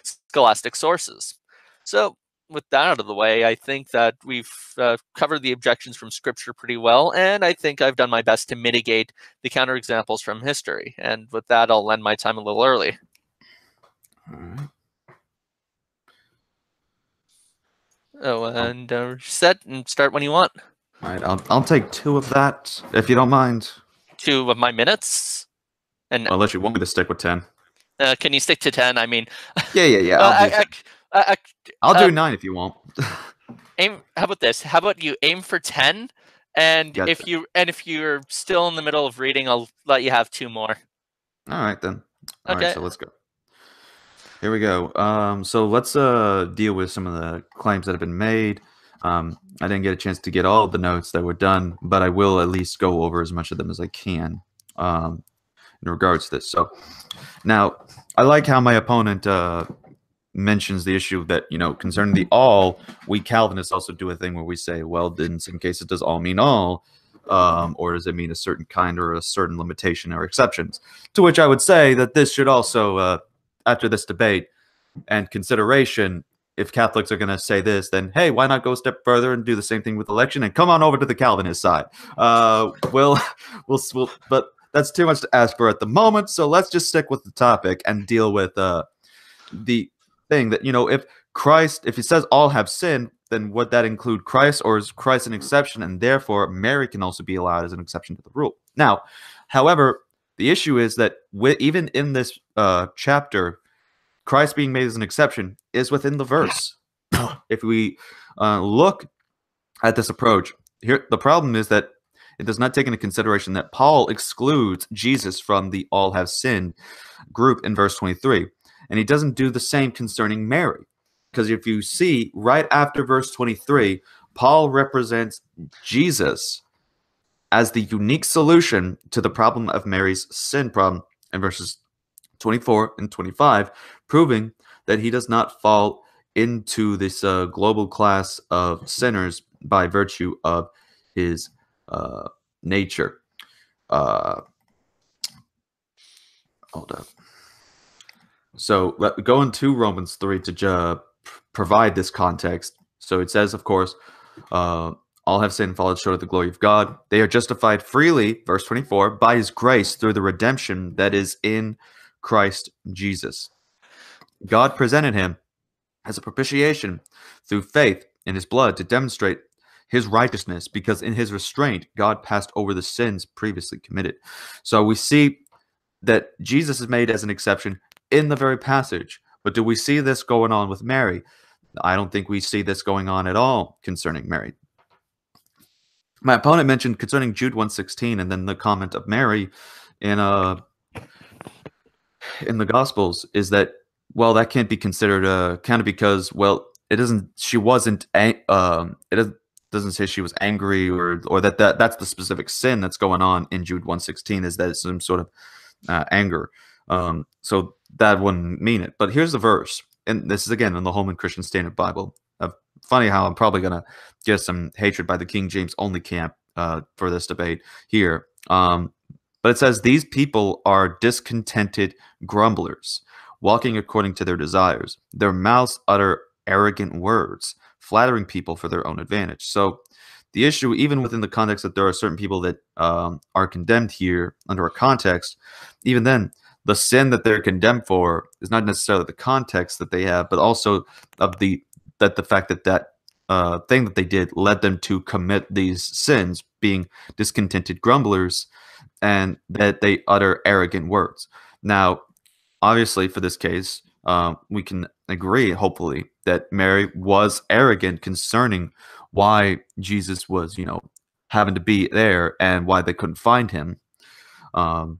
scholastic sources so with that out of the way, I think that we've uh, covered the objections from Scripture pretty well, and I think I've done my best to mitigate the counterexamples from history. And with that, I'll end my time a little early. All right. Oh, and uh, set and start when you want. All right, I'll I'll take two of that if you don't mind. Two of my minutes, and unless you want me to stick with ten. Uh, can you stick to ten? I mean, yeah, yeah, yeah. Uh, I, I, I, I'll do um, nine if you want. aim. How about this? How about you aim for ten, and gotcha. if you and if you're still in the middle of reading, I'll let you have two more. All right then. All okay. Right, so let's go. Here we go. Um, so let's uh, deal with some of the claims that have been made. Um, I didn't get a chance to get all of the notes that were done, but I will at least go over as much of them as I can um, in regards to this. So now I like how my opponent uh, mentions the issue that you know concerning the all we calvinists also do a thing where we say well in some cases does all mean all? Um, or does it mean a certain kind or a certain limitation or exceptions? To which i would say that this should also uh, after this debate and consideration if catholics are going to say this then hey why not go a step further and do the same thing with election and come on over to the calvinist side? Uh, we'll, we'll, we'll but that's too much to ask for at the moment so let's just stick with the topic and deal with uh, the thing that you know if Christ, if he says all have sinned, then would that include Christ or is Christ an exception and therefore Mary can also be allowed as an exception to the rule? Now, however, the issue is that even in this uh, chapter, Christ being made as an exception is within the verse. if we uh, look at this approach, here the problem is that it does not take into consideration that Paul excludes Jesus from the all have sinned group in verse 23. And he doesn't do the same concerning Mary. Because if you see right after verse 23, Paul represents Jesus as the unique solution to the problem of Mary's sin problem in verses 24 and 25, proving that he does not fall into this uh, global class of sinners by virtue of his uh, nature. Uh, hold up. So going to Romans 3 to provide this context. So it says, of course, uh, all have sinned and fallen short of the glory of God. They are justified freely, verse 24, by his grace through the redemption that is in Christ Jesus. God presented him as a propitiation through faith in his blood to demonstrate his righteousness because in his restraint God passed over the sins previously committed. So we see that Jesus is made as an exception in the very passage. But do we see this going on with Mary? I don't think we see this going on at all concerning Mary. My opponent mentioned concerning Jude 116 and then the comment of Mary in uh in the gospels is that well that can't be considered uh kind of because well it isn't she wasn't um it is doesn't say she was angry or or that, that that's the specific sin that's going on in Jude 116 is that it's some sort of uh, anger. Um, so that wouldn't mean it. But here's the verse, and this is again in the Holman Christian Standard Bible. Uh, funny how I'm probably gonna get some hatred by the King James only camp uh, for this debate here. Um, but it says these people are discontented grumblers, walking according to their desires. Their mouths utter arrogant words flattering people for their own advantage. So the issue, even within the context that there are certain people that um, are condemned here under a context, even then, the sin that they're condemned for is not necessarily the context that they have, but also of the that the fact that that uh, thing that they did led them to commit these sins, being discontented grumblers, and that they utter arrogant words. Now, obviously, for this case, uh, we can agree, hopefully, that Mary was arrogant concerning why Jesus was, you know, having to be there and why they couldn't find him. Um,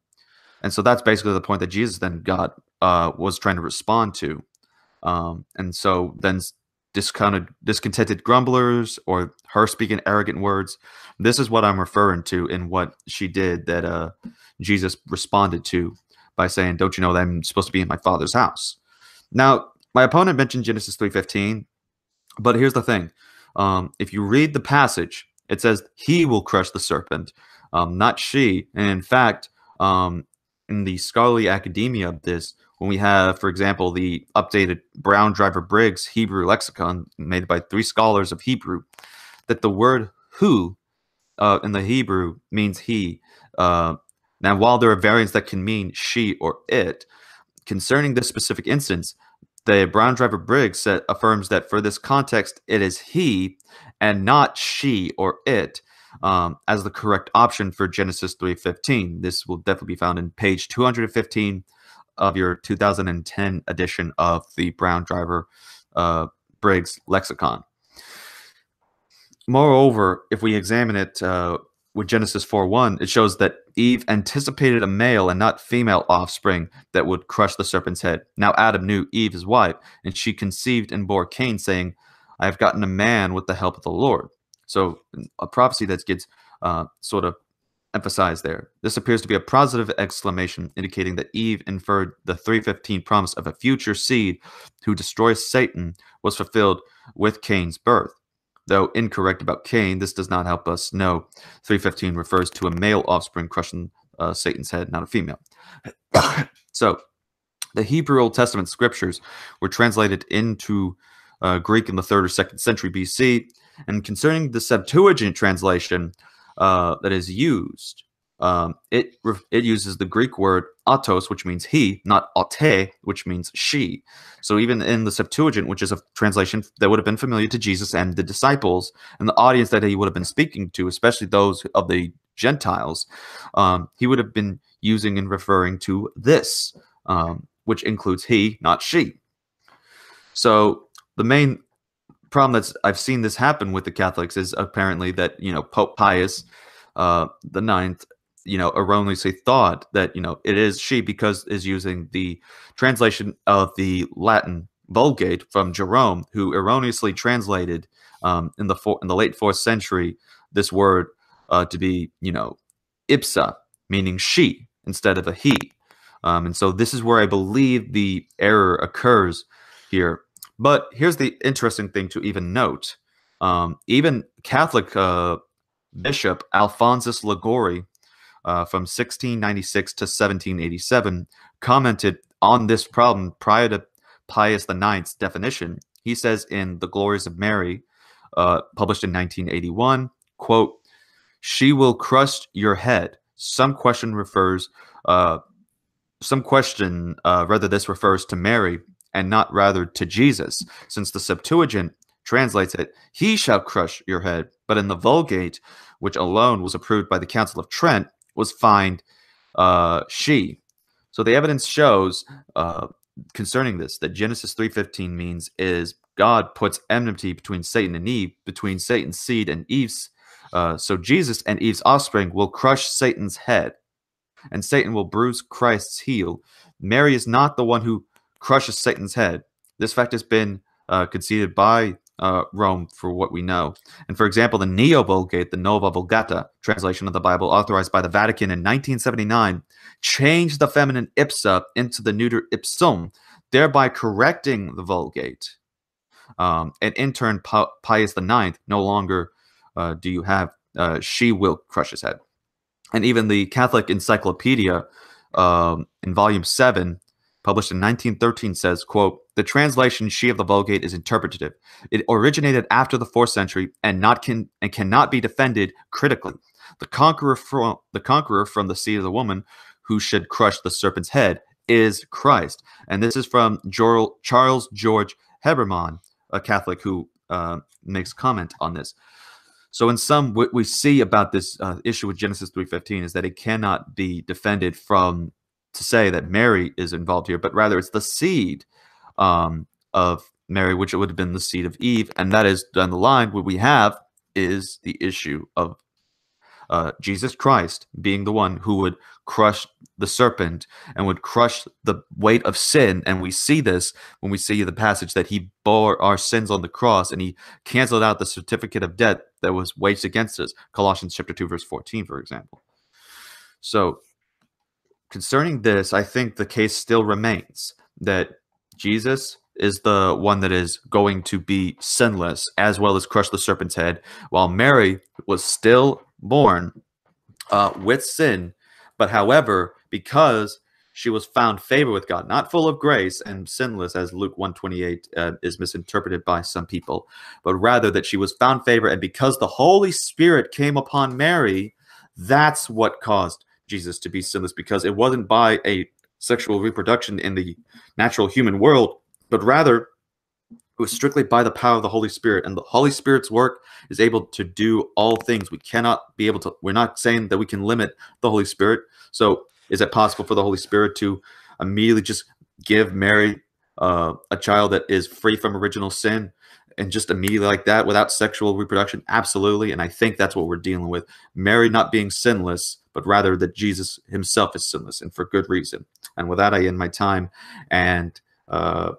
and so that's basically the point that Jesus then got uh, was trying to respond to. Um, and so then discounted, discontented grumblers or her speaking arrogant words. This is what I'm referring to in what she did that uh, Jesus responded to by saying, "Don't you know that I'm supposed to be in my Father's house?" Now, my opponent mentioned Genesis 3:15, but here's the thing. Um, if you read the passage, it says he will crush the serpent, um, not she. And in fact, um, in the scholarly academia of this, when we have, for example, the updated Brown Driver Briggs Hebrew lexicon made by three scholars of Hebrew, that the word who uh, in the Hebrew means he. Uh, now, while there are variants that can mean she or it, concerning this specific instance, the Brown driver Briggs set, affirms that for this context, it is he and not she or it um, as the correct option for Genesis 3.15. This will definitely be found in page 215 of your 2010 edition of the Brown driver uh, Briggs lexicon. Moreover, if we examine it uh, with Genesis 4.1, it shows that Eve anticipated a male and not female offspring that would crush the serpent's head. Now Adam knew Eve his wife, and she conceived and bore Cain, saying, I have gotten a man with the help of the Lord. So a prophecy that gets uh, sort of emphasized there. This appears to be a positive exclamation, indicating that Eve inferred the 315 promise of a future seed who destroys Satan was fulfilled with Cain's birth. Though incorrect about Cain, this does not help us know 315 refers to a male offspring crushing uh, Satan's head, not a female. so, the Hebrew Old Testament scriptures were translated into uh, Greek in the third or second century BC. And concerning the Septuagint translation uh, that is used, um, it it uses the Greek word autos, which means he, not aute, which means she. So even in the Septuagint, which is a translation that would have been familiar to Jesus and the disciples and the audience that he would have been speaking to, especially those of the Gentiles, um, he would have been using and referring to this, um, which includes he, not she. So the main problem that's I've seen this happen with the Catholics is apparently that you know Pope Pius uh, the ninth you know erroneously thought that you know it is she because is using the translation of the Latin Vulgate from Jerome, who erroneously translated um, in the four, in the late fourth century this word uh, to be you know ipsa, meaning she instead of a he. Um, and so this is where I believe the error occurs here. But here's the interesting thing to even note: um, even Catholic uh, Bishop Alphonsus Liguori uh, from 1696 to 1787 commented on this problem prior to Pius IX's definition. He says in The Glories of Mary, uh, published in 1981, quote, she will crush your head. Some question refers, uh, some question uh, whether this refers to Mary and not rather to Jesus, since the Septuagint translates it, he shall crush your head. But in the Vulgate, which alone was approved by the Council of Trent, was fined uh, she. So the evidence shows uh, concerning this that Genesis 3:15 means is God puts enmity between Satan and Eve, between Satan's seed and Eve's. Uh, so Jesus and Eve's offspring will crush Satan's head, and Satan will bruise Christ's heel. Mary is not the one who crushes Satan's head. This fact has been uh, conceded by uh, Rome for what we know. And for example, the Neo Vulgate, the Nova Vulgata translation of the Bible, authorized by the Vatican in 1979, changed the feminine ipsa into the neuter ipsum, thereby correcting the Vulgate. Um, and in turn, Pius IX, no longer uh, do you have uh, she will crush his head. And even the Catholic Encyclopedia um, in volume 7 published in 1913 says, quote, the translation she of the Vulgate is interpretative. It originated after the fourth century and not can and cannot be defended critically. The conqueror from the conqueror from the seed of the woman who should crush the serpent's head is Christ. And this is from Charles George Herbermann, a Catholic who uh, makes comment on this. So in some, what we see about this uh, issue with Genesis 3.15 is that it cannot be defended from to say that Mary is involved here, but rather it's the seed um, of Mary, which it would have been the seed of Eve. And that is down the line, what we have is the issue of uh, Jesus Christ being the one who would crush the serpent and would crush the weight of sin. And we see this when we see the passage that he bore our sins on the cross and he canceled out the certificate of debt that was waged against us. Colossians chapter 2, verse 14, for example. So concerning this, I think the case still remains that Jesus is the one that is going to be sinless as well as crush the serpent's head, while Mary was still born uh, with sin. But however, because she was found favor with God, not full of grace and sinless, as Luke 128 uh, is misinterpreted by some people, but rather that she was found favor, and because the Holy Spirit came upon Mary, that's what caused Jesus to be sinless because it wasn't by a sexual reproduction in the natural human world, but rather it was strictly by the power of the Holy Spirit. And the Holy Spirit's work is able to do all things. We cannot be able to, we're not saying that we can limit the Holy Spirit. So is it possible for the Holy Spirit to immediately just give Mary uh, a child that is free from original sin? and just immediately like that without sexual reproduction? Absolutely. And I think that's what we're dealing with. Mary not being sinless, but rather that Jesus himself is sinless and for good reason. And with that, I end my time. And uh,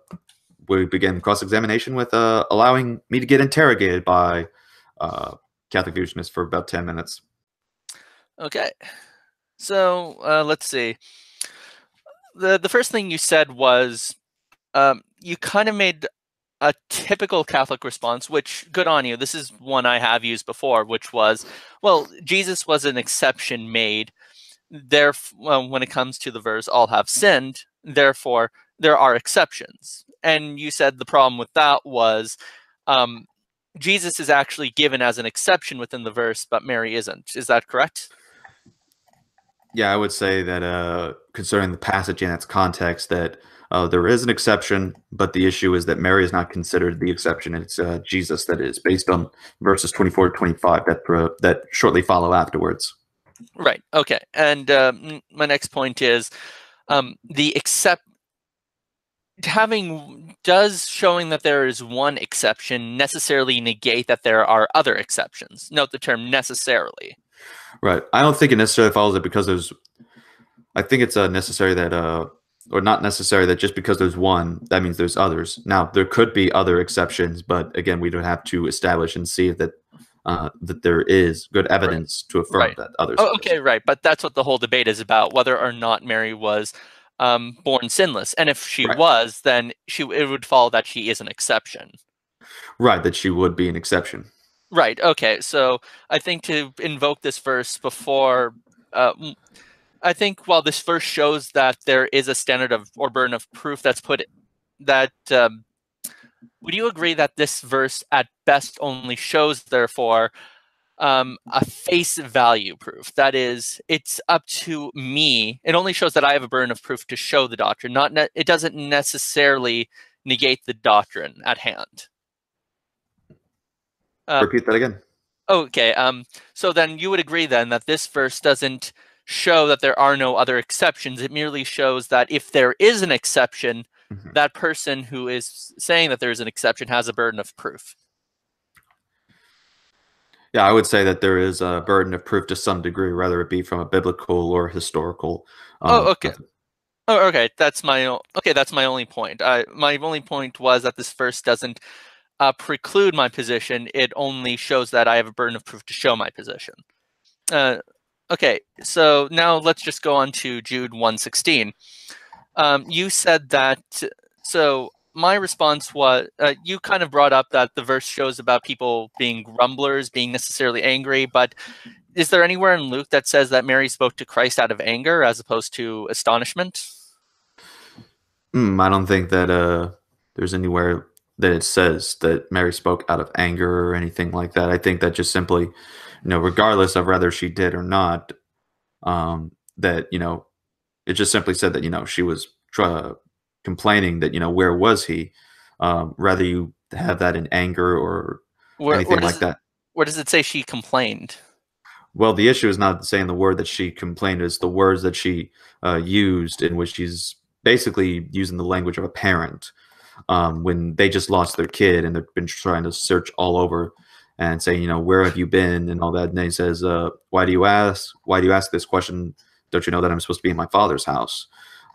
we begin cross examination with uh, allowing me to get interrogated by uh, Catholic Fusionists for about 10 minutes. Okay. So uh, let's see. The, the first thing you said was um, you kind of made a typical Catholic response, which good on you. This is one I have used before, which was, well, Jesus was an exception made. There, well, when it comes to the verse, all have sinned. Therefore, there are exceptions. And you said the problem with that was um, Jesus is actually given as an exception within the verse, but Mary isn't. Is that correct? Yeah, I would say that uh, concerning the passage and its context, that uh, there is an exception, but the issue is that Mary is not considered the exception. It's uh, Jesus that is, based on verses 24 to 25 that, uh, that shortly follow afterwards. Right. Okay. And um, my next point is um, the except having does showing that there is one exception necessarily negate that there are other exceptions. Note the term necessarily. Right. I don't think it necessarily follows it because there's. I think it's uh, necessary that, uh, or not necessary that just because there's one, that means there's others. Now there could be other exceptions, but again, we don't have to establish and see that uh, that there is good evidence right. to affirm right. that others. Oh, okay, right. But that's what the whole debate is about: whether or not Mary was um, born sinless, and if she right. was, then she it would follow that she is an exception. Right, that she would be an exception. Right. Okay. So I think to invoke this verse before, uh, I think while this verse shows that there is a standard of or burden of proof that's put, that um, would you agree that this verse at best only shows, therefore, um, a face value proof? That is, it's up to me. It only shows that I have a burden of proof to show the doctrine. Not it doesn't necessarily negate the doctrine at hand. Uh, Repeat that again. Okay. Um, so then you would agree then that this verse doesn't show that there are no other exceptions. It merely shows that if there is an exception, mm-hmm. that person who is saying that there is an exception has a burden of proof. Yeah, I would say that there is a burden of proof to some degree, whether it be from a biblical or historical. Um, oh, okay. Oh, okay. That's my okay. That's my only point. I, my only point was that this verse doesn't uh, preclude my position. It only shows that I have a burden of proof to show my position. Uh, okay, so now let's just go on to Jude 116. Um, you said that, so my response was, uh, you kind of brought up that the verse shows about people being grumblers, being necessarily angry, but is there anywhere in Luke that says that Mary spoke to Christ out of anger as opposed to astonishment? Mm, I don't think that uh, there's anywhere that it says that Mary spoke out of anger or anything like that. I think that just simply, you know, regardless of whether she did or not, um, that you know, it just simply said that you know she was complaining that you know where was he, um, rather you have that in anger or where, anything like it, that. Where does it say she complained? Well, the issue is not saying the word that she complained; is the words that she uh, used, in which she's basically using the language of a parent um, when they just lost their kid and they've been trying to search all over and say, you know, where have you been and all that. And he says, uh, why do you ask? Why do you ask this question? Don't you know that I'm supposed to be in my father's house?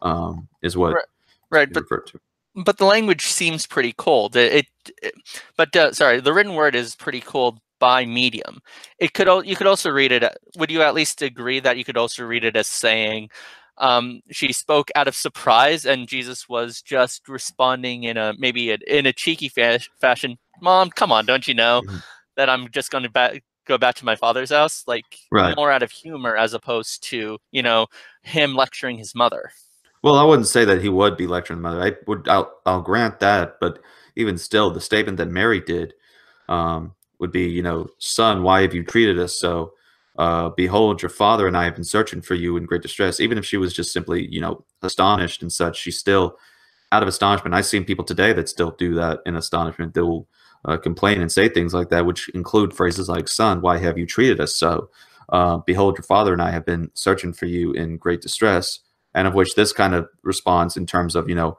Um, is what right, right. but, to. But the language seems pretty cold. It, it, it but uh, sorry, the written word is pretty cold by medium. It could you could also read it. Would you at least agree that you could also read it as saying, um, she spoke out of surprise, and Jesus was just responding in a maybe a, in a cheeky fa- fashion. Mom, come on, don't you know mm-hmm. That I'm just going to ba- go back to my father's house? Like right. more out of humor as opposed to you know him lecturing his mother. Well, I wouldn't say that he would be lecturing the mother. I would. I'll, I'll grant that, but even still, the statement that Mary did um, would be, you know, son, why have you treated us so? uh, behold, your father and I have been searching for you in great distress. Even if she was just simply, you know, astonished and such, she's still out of astonishment. I've seen people today that still do that in astonishment. They will uh, complain and say things like that, which include phrases like, son, why have you treated us so? Uh, behold, your father and I have been searching for you in great distress. And of which this kind of response in terms of, you know,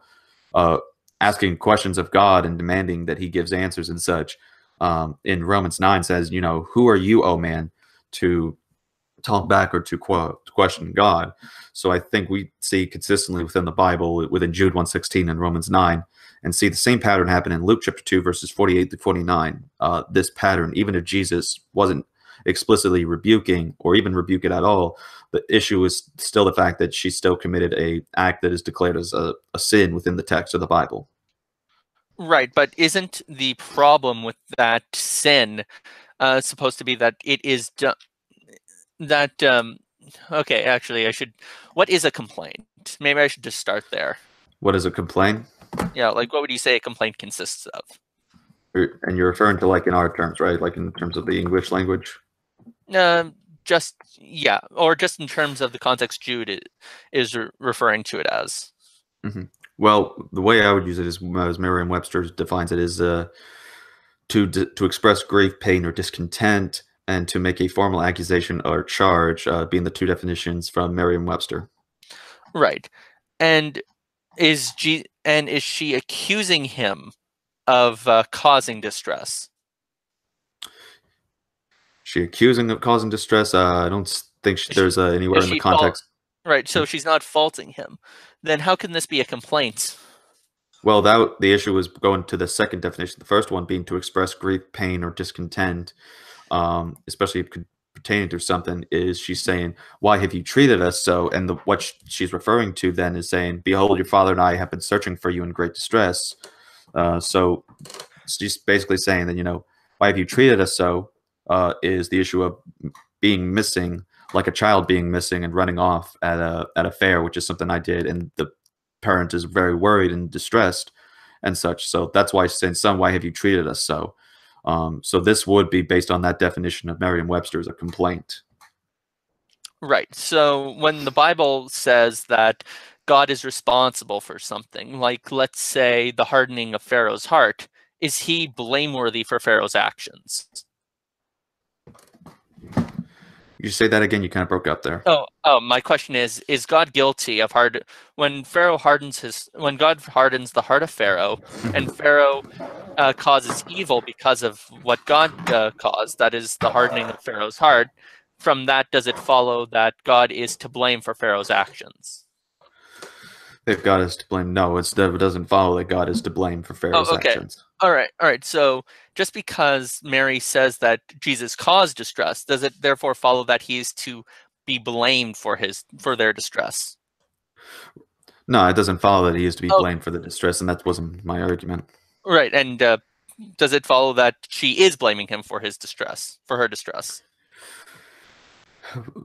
uh, asking questions of God and demanding that he gives answers and such. Um, in Romans 9 says, you know, who are you, oh man? to talk back or to, to question God. So I think we see consistently within the Bible, within Jude 116 and Romans 9, and see the same pattern happen in Luke chapter 2, verses 48 to 49. Uh, this pattern, even if Jesus wasn't explicitly rebuking or even rebuke it at all, the issue is still the fact that she still committed a act that is declared as a, a sin within the text of the Bible. Right, but isn't the problem with that sin uh, supposed to be that it is done that um okay actually i should what is a complaint maybe i should just start there what is a complaint yeah like what would you say a complaint consists of and you're referring to like in our terms right like in terms of the english language um just yeah, or just in terms of the context Jude is re- referring to it as. Mm-hmm. Well, the way I would use it is, as Merriam-Webster defines it, is uh, to to express grief, pain, or discontent, and to make a formal accusation or charge, uh, being the two definitions from Merriam-Webster. Right, and is G and is she accusing him of uh, causing distress? She accusing of causing distress. Uh, I don't think she, there's uh, anywhere in the context. right, so she's not faulting him. Then how can this be a complaint? Well, that the issue was going to the second definition. The first one being to express grief, pain, or discontent, um, especially pertaining to something. Is she's saying, "Why have you treated us so?" And the, what she's referring to then is saying, "Behold, your father and I have been searching for you in great distress." Uh, so she's basically saying that you know, "Why have you treated us so?" Uh, is the issue of being missing, like a child being missing and running off at a at a fair, which is something I did, and the parent is very worried and distressed and such. So that's why saying, son, why have you treated us so? Um, so this would be based on that definition of Merriam-Webster as a complaint. Right. So when the Bible says that God is responsible for something, like let's say the hardening of Pharaoh's heart, is he blameworthy for Pharaoh's actions? You say that again. You kind of broke up there. Oh, oh, my question is: Is God guilty of hard when Pharaoh hardens his when God hardens the heart of Pharaoh, and Pharaoh uh, causes evil because of what God uh, caused? That is the hardening of Pharaoh's heart. From that, does it follow that God is to blame for Pharaoh's actions? If God is to blame, no, it doesn't follow that God is to blame for Pharaoh's oh, okay. actions. All right, all right. So just because Mary says that Jesus caused distress, does it therefore follow that he is to be blamed for his for their distress? No, it doesn't follow that he is to be oh. blamed for the distress, and that wasn't my argument. Right, and uh, does it follow that she is blaming him for his distress, for her distress?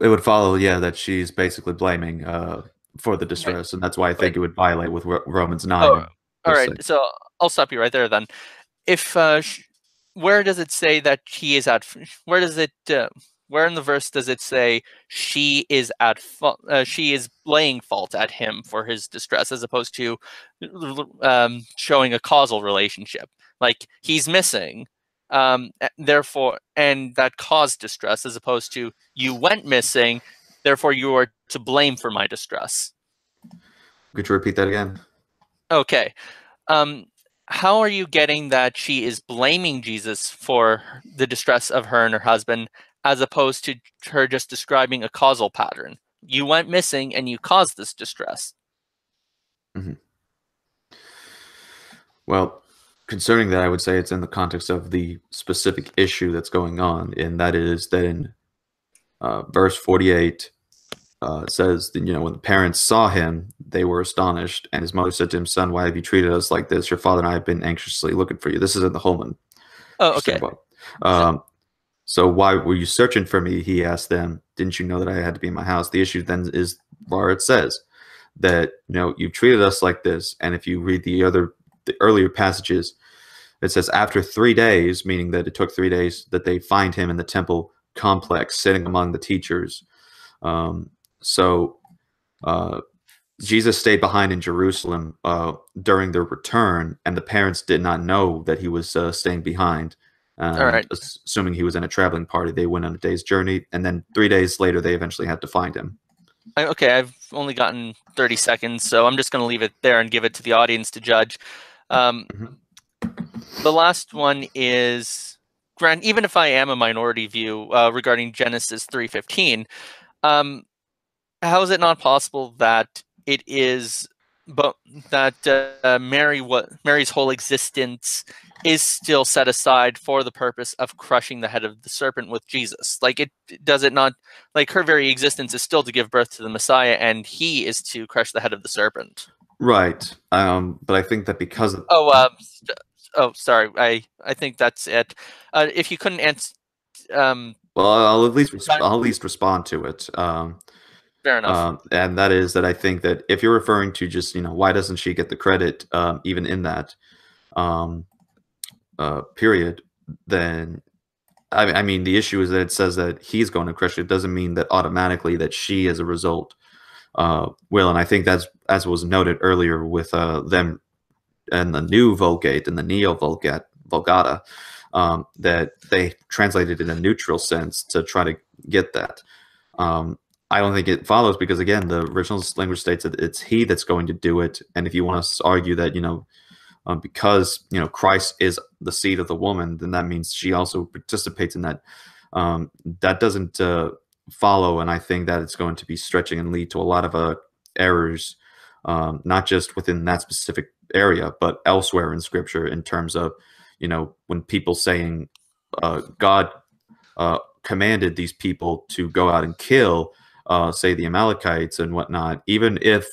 It would follow, yeah, that she's basically blaming uh, for the distress, right. and that's why I think right. it would violate with Romans nine. Oh, all right, so I'll stop you right there then. If uh, where does it say that he is at? Where does it? Uh, where in the verse does it say she is at fault? Uh, she is laying fault at him for his distress, as opposed to um, showing a causal relationship. Like he's missing, um, therefore, and that caused distress, as opposed to you went missing, therefore you are to blame for my distress. Could you repeat that again? Okay. Um, how are you getting that she is blaming Jesus for the distress of her and her husband as opposed to her just describing a causal pattern? You went missing and you caused this distress. Mm-hmm. Well, concerning that, I would say it's in the context of the specific issue that's going on, and that is that in uh, verse 48, uh, says that, you know, when the parents saw him, they were astonished. And his mother said to him, Son, why have you treated us like this? Your father and I have been anxiously looking for you. This is in the Holman. Oh, okay. Um, so why were you searching for me? He asked them. Didn't you know that I had to be in my house? The issue then is it says that, you know, you've treated us like this. And if you read the other, the earlier passages, it says after three days, meaning that it took three days, that they find him in the temple complex sitting among the teachers. Um, so uh, Jesus stayed behind in Jerusalem uh, during their return, and the parents did not know that he was uh, staying behind. Um, All right. Assuming he was in a traveling party, they went on a day's journey, and then three days later, they eventually had to find him. Okay, I've only gotten 30 seconds, so I'm just going to leave it there and give it to the audience to judge. Um, mm-hmm. The last one is, Grant. Even if I am a minority view uh, regarding Genesis 3:15, um, how is it not possible that it is but that uh, Mary what Mary's whole existence is still set aside for the purpose of crushing the head of the serpent with Jesus. Like it does it not like her very existence is still to give birth to the Messiah and he is to crush the head of the serpent. Right. Um but I think that because of Oh uh, oh sorry. I I think that's it. Uh, if you couldn't answer um well I'll at least I'll at least respond to it. Um Fair enough. Um, and that is that I think that if you're referring to just, you know, why doesn't she get the credit um, even in that um, uh, period, then I, I mean, the issue is that it says that he's going to Christian. It doesn't mean that automatically that she, as a result, uh, will. And I think that's as was noted earlier with uh, them and the new Vulgate and the Neo Vulgate Vulgata, um, that they translated in a neutral sense to try to get that. Um, I don't think it follows because again, the original language states that it's he that's going to do it. And if you want to argue that you know, um, because you know Christ is the seed of the woman, then that means she also participates in that. Um, that doesn't uh, follow, and I think that it's going to be stretching and lead to a lot of uh, errors, um, not just within that specific area, but elsewhere in Scripture in terms of you know when people saying uh, God uh, commanded these people to go out and kill uh, say the Amalekites and whatnot, even if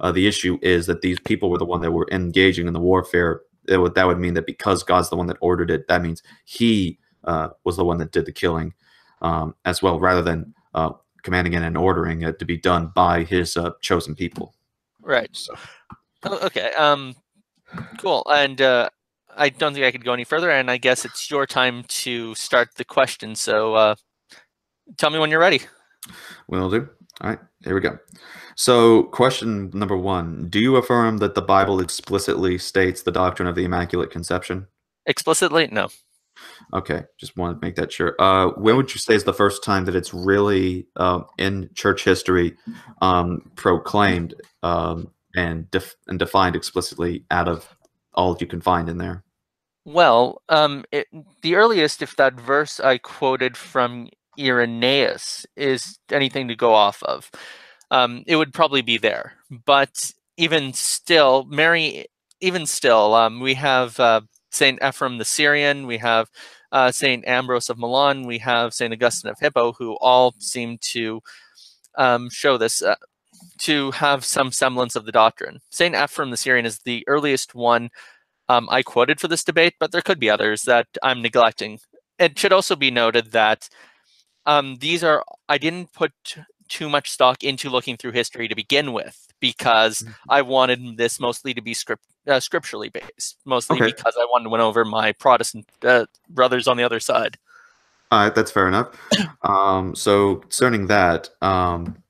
uh, the issue is that these people were the one that were engaging in the warfare, would, that would mean that because God's the one that ordered it, that means He uh, was the one that did the killing um, as well, rather than uh, commanding it and ordering it to be done by His uh, chosen people. Right. So. Oh, okay. Um. Cool. And uh, I don't think I could go any further. And I guess it's your time to start the question. So tell me when you're ready. Will do. All right, here we go. So, question number one Do you affirm that the Bible explicitly states the doctrine of the Immaculate Conception? Explicitly? No. Okay, just wanted to make that sure. Uh, when would you say is the first time that it's really uh, in church history um, proclaimed um, and, def- and defined explicitly out of all you can find in there? Well, um, it, the earliest, if that verse I quoted from Irenaeus is anything to go off of, um, it would probably be there. But even still, Mary, even still, um, we have uh, Saint Ephrem the Syrian, we have uh, Saint Ambrose of Milan, we have Saint Augustine of Hippo, who all seem to um, show this. Uh, to have some semblance of the doctrine. Saint Ephrem the Syrian is the earliest one um, I quoted for this debate, but there could be others that I'm neglecting. It should also be noted that um, these are I didn't put too much stock into looking through history to begin with because mm-hmm. I wanted this mostly to be script uh, scripturally based, mostly okay. because I wanted to win over my Protestant uh, brothers on the other side. All right, that's fair enough. Um, so concerning that, um,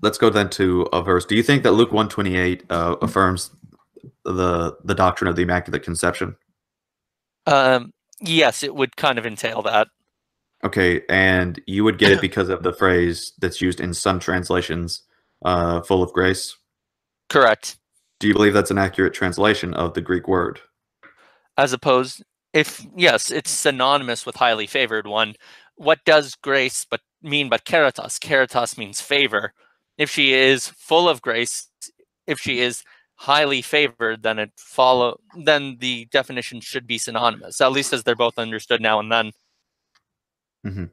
let's go then to a verse. Do you think that Luke one twenty eight uh, affirms the the doctrine of the Immaculate Conception? Um, yes, it would kind of entail that. Okay, and you would get it because of the phrase that's used in some translations, uh, full of grace? Correct. Do you believe that's an accurate translation of the Greek word? As opposed, if yes, it's synonymous with highly favored one. What does grace but mean but caritas? Caritas means favor. If she is full of grace, if she is highly favored, then it follow then the definition should be synonymous, at least as they're both understood now and then. Mm-hmm.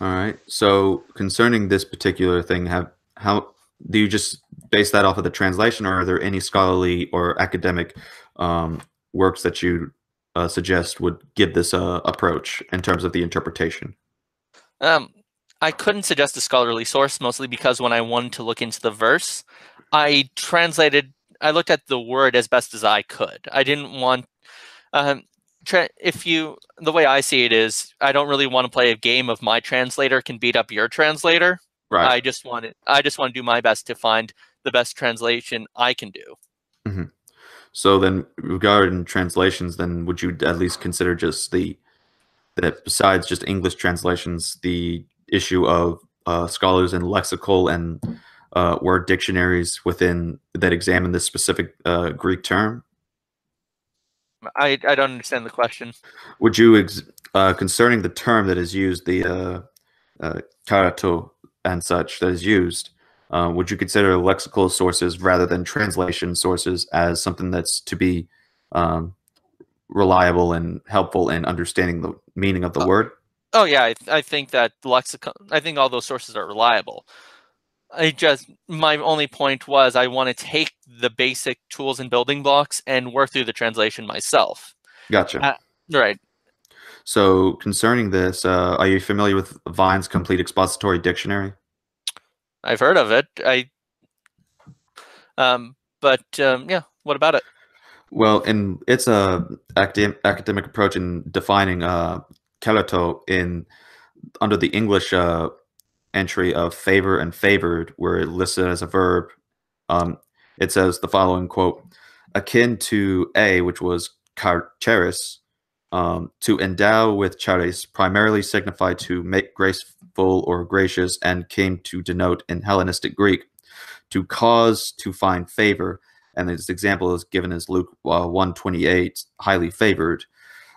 All right. So concerning this particular thing, have how do you just base that off of the translation, or are there any scholarly or academic um, works that you uh, suggest would give this uh, approach in terms of the interpretation? Um, I couldn't suggest a scholarly source, mostly because when I wanted to look into the verse, I translated. I looked at the word as best as I could. I didn't want. Um, if you the way I see it is I don't really want to play a game of my translator can beat up your translator. Right. I just want it. I just want to do my best to find the best translation I can do. Mm-hmm. So then, regarding translations, then would you at least consider just the that besides just English translations, the issue of uh, scholars in lexical and uh, word dictionaries within that examine this specific uh, Greek term? I, I don't understand the question. Would you, ex- uh, concerning the term that is used, the uh, uh, karato and such that is used, uh, would you consider lexical sources rather than translation sources as something that's to be um, reliable and helpful in understanding the meaning of the oh, word? Oh yeah, I, th- I think that lexicon. I think all those sources are reliable. I just my only point was I want to take the basic tools and building blocks and work through the translation myself. Gotcha. Uh, right. So concerning this, uh, are you familiar with Vine's Complete Expository Dictionary? I've heard of it. I, um, but um, yeah, what about it? Well, and it's a academic, academic approach in defining uh, kerato in under the English uh, entry of favor and favored, where it listed as a verb. Um, it says the following quote: akin to a, which was charis, um, to endow with charis primarily signified to make graceful or gracious, and came to denote in Hellenistic Greek to cause to find favor. And this example is given as Luke uh, 128, highly favored.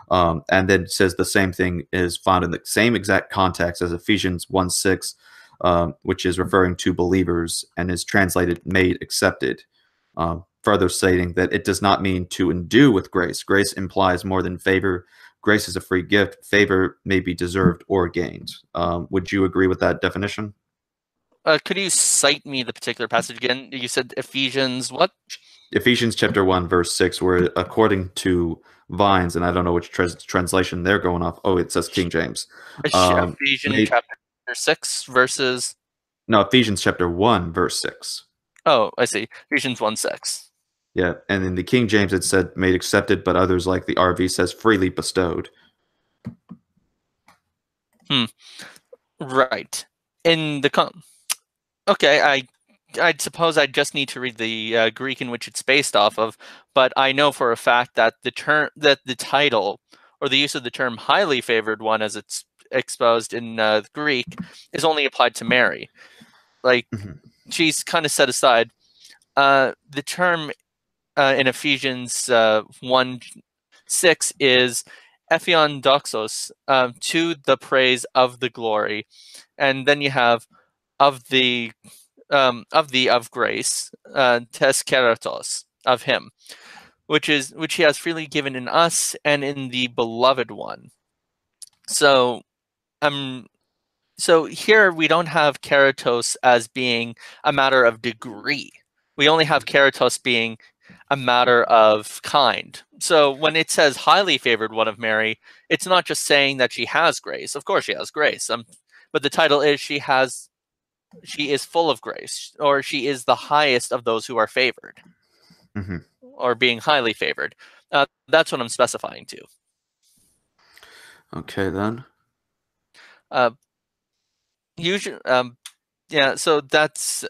Um, and then says the same thing is found in the same exact context as Ephesians 1 6, um, which is referring to believers and is translated made accepted. Um, further stating that it does not mean to endue with grace. Grace implies more than favor. Grace is a free gift. Favor may be deserved or gained. Um, would you agree with that definition? Uh, could you cite me the particular passage again? You said Ephesians what? Ephesians chapter 1, verse 6, where according to Vines, and I don't know which translation they're going off. Oh, it says King James. Um, Ephesians chapter 6, verses. No, Ephesians chapter 1, verse 6. Oh, I see. Ephesians 1 6. Yeah, and in the King James it said made accepted, but others like the RV says freely bestowed. Hmm. Right. In the com Okay, I I suppose I just need to read the uh, Greek in which it's based off of, but I know for a fact that the term that the title or the use of the term highly favored one as it's exposed in uh, Greek is only applied to Mary. Like mm-hmm she's kind of set aside. Uh, the term uh, in Ephesians uh, 1 6 is Ephion doxos, um, to the praise of the glory. And then you have of the um, of the of grace, uh, tes keratos, of him, which is which he has freely given in us and in the beloved one. So um so here we don't have keratos as being a matter of degree. We only have keratos being a matter of kind. So when it says highly favored one of Mary, it's not just saying that she has grace. Of course she has grace. Um, but the title is she has she is full of grace or she is the highest of those who are favored mm-hmm. or being highly favored. Uh, that's what I'm specifying to. Okay then. Uh, usually um yeah so that's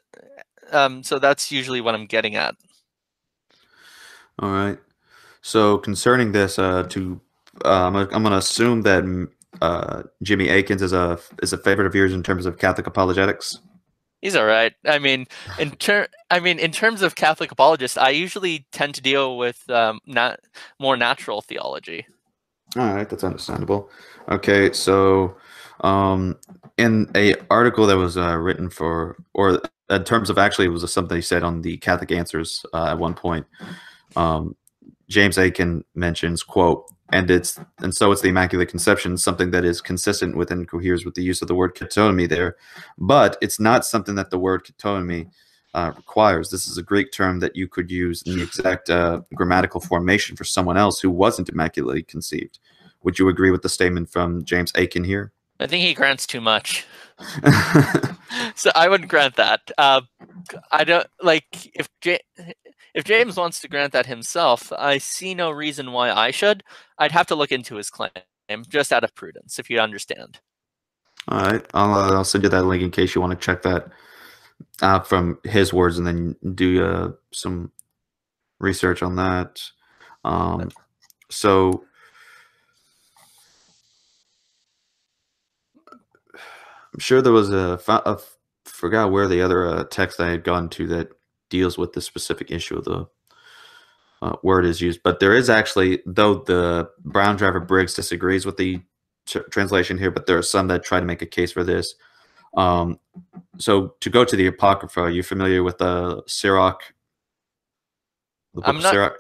um so that's usually what i'm getting at all right so concerning this uh to uh, I'm, I'm going to assume that uh, Jimmy Akins is a is a favorite of yours in terms of Catholic apologetics. He's all right. I mean, in ter- I mean, in terms of Catholic apologists, I usually tend to deal with um, not more natural theology. All right, that's understandable. Okay, so um, in a article that was uh, written for, or in terms of actually, it was something he said on the Catholic Answers uh, at one point. Um, James Akin mentions, "quote and it's and so it's the Immaculate Conception, something that is consistent with and coheres with the use of the word kecharitomene there, but it's not something that the word kecharitomene." Uh, requires. This is a Greek term that you could use in the exact uh, grammatical formation for someone else who wasn't immaculately conceived. Would you agree with the statement from James Akin here? I think he grants too much. so I wouldn't grant that. Uh, I don't like if J- if James wants to grant that himself. I see no reason why I should. I'd have to look into his claim just out of prudence, if you understand. All right, I'll uh, I'll send you that link in case you want to check that out from his words, and then do uh, some research on that. Um, so I'm sure there was a I forgot where the other uh, text I had gone to that deals with the specific issue of the uh, word is used, but there is actually though the Brown-Driver-Briggs disagrees with the translation here, but there are some that try to make a case for this. Um, so to go to the Apocrypha, are you familiar with the Sirach? The book I'm not, Sirach?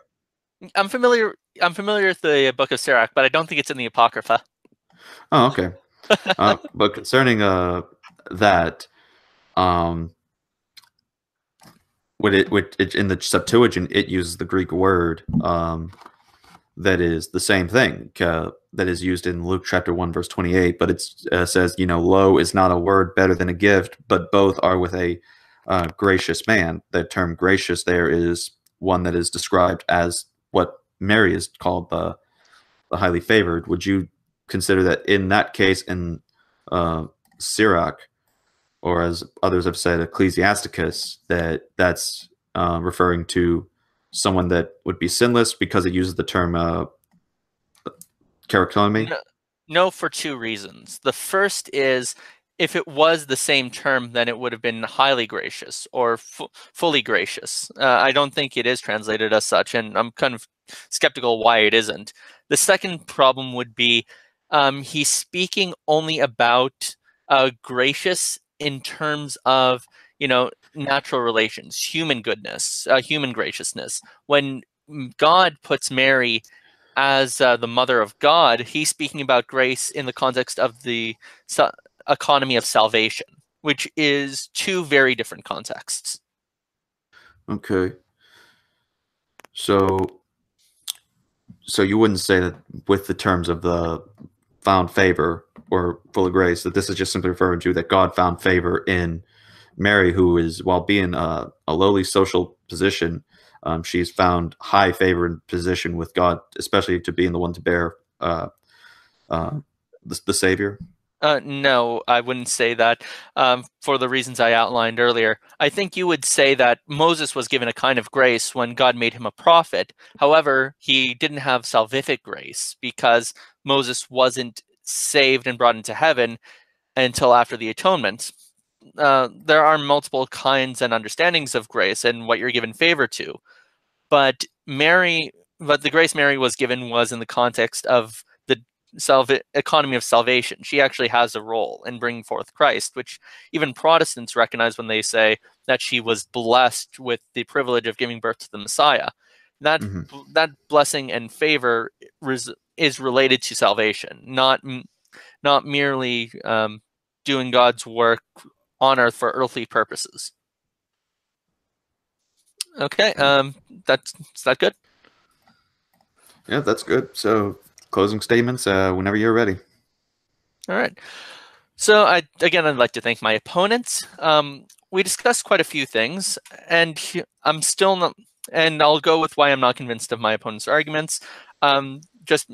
I'm familiar. I'm familiar with the book of Sirach, but I don't think it's in the Apocrypha. Oh, okay uh, but concerning uh, that, um, with it, with it, in the Septuagint, it uses the Greek word um, that is the same thing uh, that is used in Luke chapter one verse twenty eight. But it uh, says, you know, "Lo is not a word better than a gift, but both are with a uh, gracious man." The term "gracious" there is one that is described as what Mary is called the the highly favored. Would you consider that in that case in uh, Sirach, or as others have said, Ecclesiasticus, that that's uh, referring to someone that would be sinless because it uses the term uh, no, no, for two reasons. The first is if it was the same term, then it would have been highly gracious or fully gracious. Uh, I don't think it is translated as such, and I'm kind of skeptical why it isn't. The second problem would be um, he's speaking only about uh, gracious in terms of you know natural relations, human goodness, uh, human graciousness. When God puts Mary as uh, the mother of God, he's speaking about grace in the context of the economy of salvation, which is two very different contexts. Okay. So so you wouldn't say that with the terms of the found favor or full of grace that this is just simply referring to that God found favor in Mary, who is while being a, a lowly social position, um, she's found high favor and position with God, especially to being the one to bear uh, uh, the, the Savior. Uh, no, I wouldn't say that um, for the reasons I outlined earlier. I think you would say that Moses was given a kind of grace when God made him a prophet. However, he didn't have salvific grace because Moses wasn't saved and brought into heaven until after the atonement. Uh, there are multiple kinds and understandings of grace and what you're given favor to. But Mary, but the grace Mary was given was in the context of salva- economy of salvation. She actually has a role in bringing forth Christ, which even Protestants recognize when they say that she was blessed with the privilege of giving birth to the Messiah. That mm-hmm. that blessing and favor res- is related to salvation, not not merely um, doing God's work on earth for earthly purposes. Okay, um, that's is that good? Yeah, that's good. So closing statements uh, whenever you're ready. All right. So I again, I'd like to thank my opponents. Um, we discussed quite a few things, and I'm still not. And I'll go with why I'm not convinced of my opponent's arguments. Um, just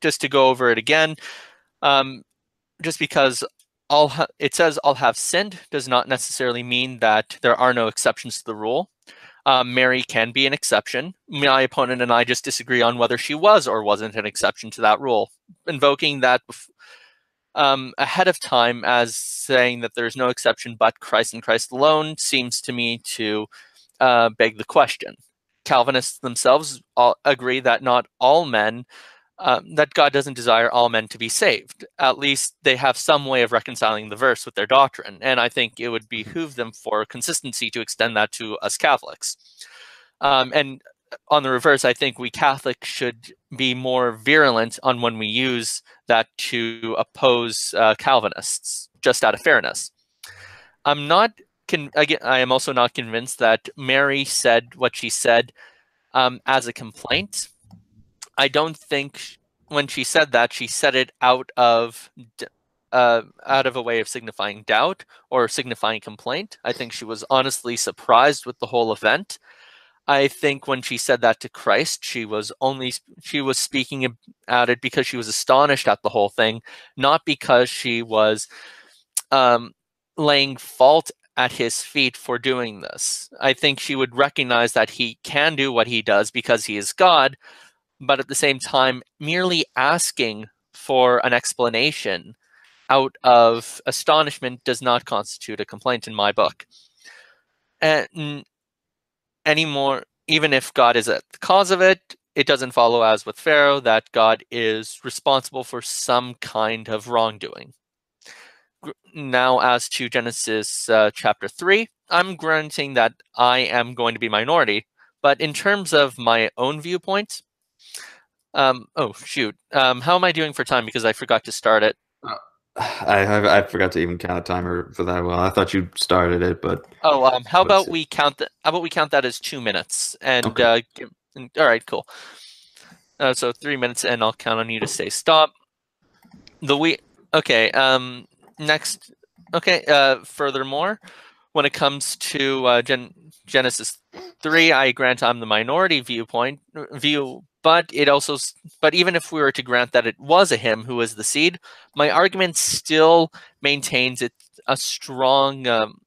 just to go over it again, um, just because all it says "I'll have sinned" does not necessarily mean that there are no exceptions to the rule. Um, Mary can be an exception. My opponent and I just disagree on whether she was or wasn't an exception to that rule. Invoking that um, ahead of time as saying that there's no exception but Christ and Christ alone seems to me to uh, beg the question. Calvinists themselves agree that not all men um, that God doesn't desire all men to be saved. At least they have some way of reconciling the verse with their doctrine. And I think it would behoove them for consistency to extend that to us Catholics. Um, and on the reverse, I think we Catholics should be more virulent on when we use that to oppose uh, Calvinists, just out of fairness. I'm not, con- again, I am also not convinced that Mary said what she said um, as a complaint I don't think when she said that she said it out of uh, out of a way of signifying doubt or signifying complaint. I think she was honestly surprised with the whole event. I think when she said that to Christ, she was only she was speaking about it because she was astonished at the whole thing, not because she was um, laying fault at his feet for doing this. I think she would recognize that he can do what he does because he is God, but at the same time, merely asking for an explanation out of astonishment does not constitute a complaint in my book. And anymore, even if God is at the cause of it, it doesn't follow, as with Pharaoh, that God is responsible for some kind of wrongdoing. Now, as to Genesis uh, chapter 3, I'm granting that I am going to be minority, but in terms of my own viewpoint, um, oh shoot. Um, how am I doing for time? Because I forgot to start it. Uh, I, I, I forgot to even count a timer for that. Well, I thought you started it, but oh, um, how about we count that? How about we count that as two minutes? And okay. uh, give, all right, cool. Uh, so three minutes, and I'll count on you to say stop. The we okay. Um, next. Okay. Uh, furthermore, when it comes to uh, Gen- Genesis three, I grant I'm the minority viewpoint view but it also but even if we were to grant that it was a him who was the seed my argument still maintains it a strong um,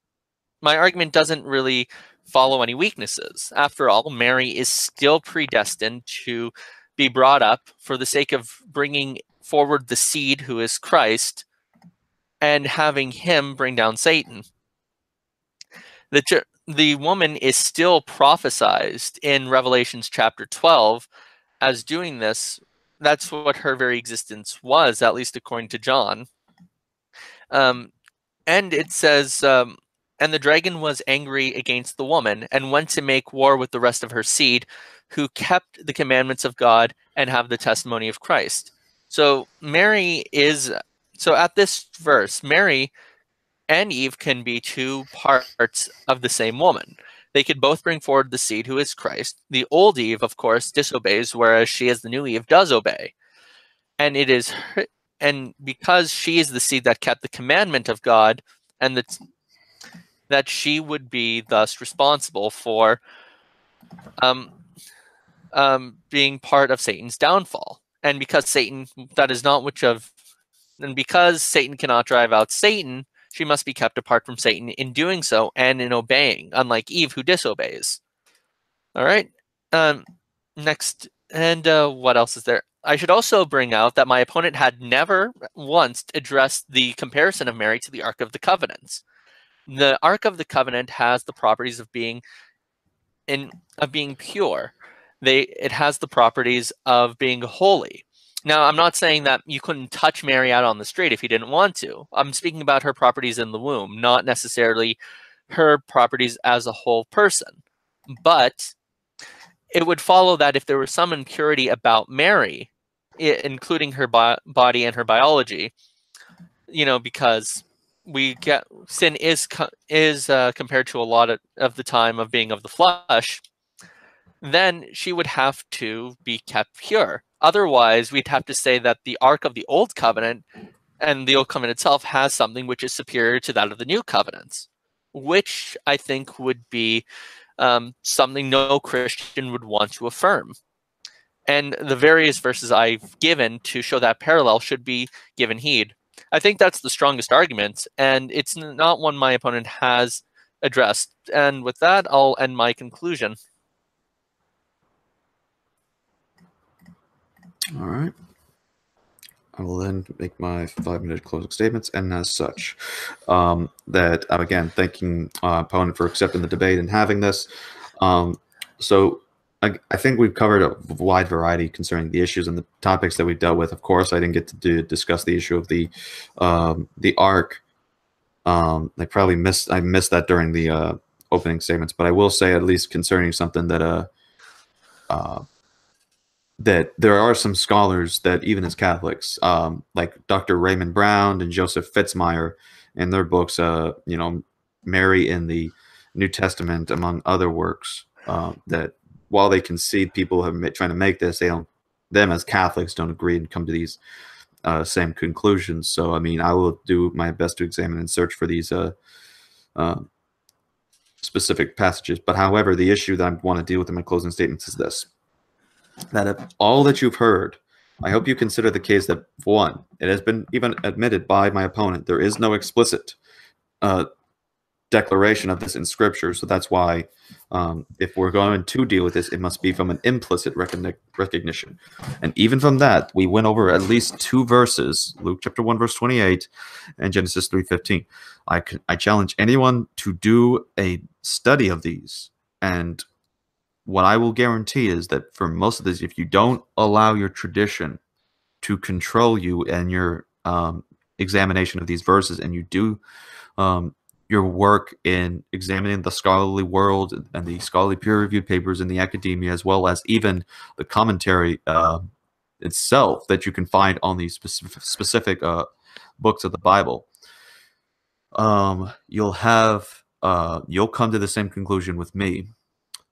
my argument doesn't really follow any weaknesses. After all mary is still predestined to be brought up for the sake of bringing forward the seed who is christ and having him bring down satan. The the woman is still prophesized in revelations chapter 12 as doing this, that's what her very existence was, at least according to John. Um, and it says, um, and the dragon was angry against the woman and went to make war with the rest of her seed, who kept the commandments of God and have the testimony of Christ. So Mary is, so at this verse, Mary and Eve can be two parts of the same woman. They could both bring forward the seed who is Christ. The old Eve, of course, disobeys, whereas she, as the new Eve, does obey. And it is, her, and because she is the seed that kept the commandment of God, and that that she would be thus responsible for um, um, being part of Satan's downfall. And because Satan, that is not which of, and because Satan cannot drive out Satan, she must be kept apart from Satan in doing so and in obeying, unlike Eve, who disobeys. All right. Um, next, and uh, what else is there? I should also bring out that my opponent had never once addressed the comparison of Mary to the Ark of the Covenant. The Ark of the Covenant has the properties of being in of being pure. They it has the properties of being holy. Now, I'm not saying that you couldn't touch Mary out on the street if you didn't want to. I'm speaking about her properties in the womb, not necessarily her properties as a whole person. But it would follow that if there was some impurity about Mary, including her body and her biology, you know, because we get sin is co- is uh, compared to a lot of, of the time of being of the flesh, then she would have to be kept pure. Otherwise, we'd have to say that the Ark of the Old Covenant and the Old Covenant itself has something which is superior to that of the New Covenants, which I think would be um, something no Christian would want to affirm. And the various verses I've given to show that parallel should be given heed. I think that's the strongest argument, and it's not one my opponent has addressed. And with that, I'll end my conclusion. All right. I will then make my five minute closing statements, and as such, um, that I'm again thanking uh, opponent for accepting the debate and having this. Um, so I, I, think we've covered a wide variety concerning the issues and the topics that we've dealt with. Of course, I didn't get to do, discuss the issue of the um, the arc. Um, I probably missed I missed that during the uh, opening statements, but I will say at least concerning something that uh, uh that there are some scholars that even as Catholics, um, like Dr. Raymond Brown and Joseph Fitzmyer, in their books, uh, you know, Mary in the New Testament, among other works, uh, that while they concede people have been trying to make this, they don't, them as Catholics don't agree and come to these uh, same conclusions. So, I mean, I will do my best to examine and search for these uh, uh, specific passages. But however, the issue that I want to deal with in my closing statements is this that if all that you've heard, I hope you consider the case that one, it has been even admitted by my opponent, there is no explicit uh, declaration of this in Scripture. So that's why, um, if we're going to deal with this, it must be from an implicit recognition. And even from that, we went over at least two verses: Luke chapter one, verse twenty-eight, and Genesis three fifteen. I I challenge anyone to do a study of these and what I will guarantee is that for most of this, if you don't allow your tradition to control you and your um, examination of these verses, and you do um, your work in examining the scholarly world and the scholarly peer-reviewed papers in the academia, as well as even the commentary uh, itself that you can find on these specific, specific uh, books of the Bible, um, you'll have uh, you'll come to the same conclusion with me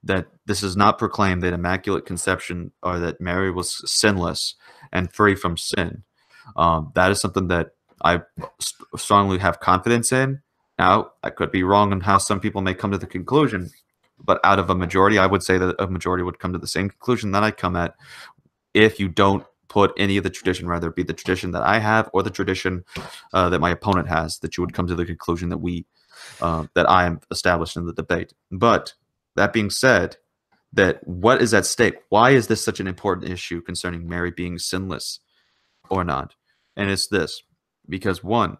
that this is not proclaimed that immaculate conception or that Mary was sinless and free from sin. Um, that is something that I st- strongly have confidence in. Now, I could be wrong on how some people may come to the conclusion, but out of a majority, I would say that a majority would come to the same conclusion that I come at if you don't put any of the tradition, rather it be the tradition that I have or the tradition uh, that my opponent has, that you would come to the conclusion that we uh, that I am established in the debate. But that being said, that what is at stake? Why is this such an important issue concerning Mary being sinless or not? And it's this because one,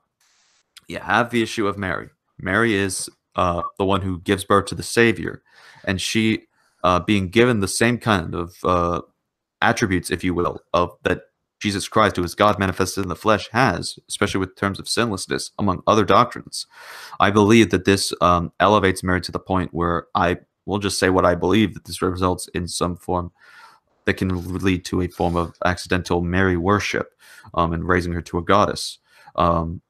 you have the issue of Mary. Mary is uh, the one who gives birth to the Savior, and she uh, being given the same kind of uh, attributes, if you will, of that Jesus Christ, who is God manifested in the flesh, has, especially with terms of sinlessness, among other doctrines. I believe that this um, elevates Mary to the point where I will just say what I believe that this results in some form that can lead to a form of accidental Mary worship um, and raising her to a goddess. Um,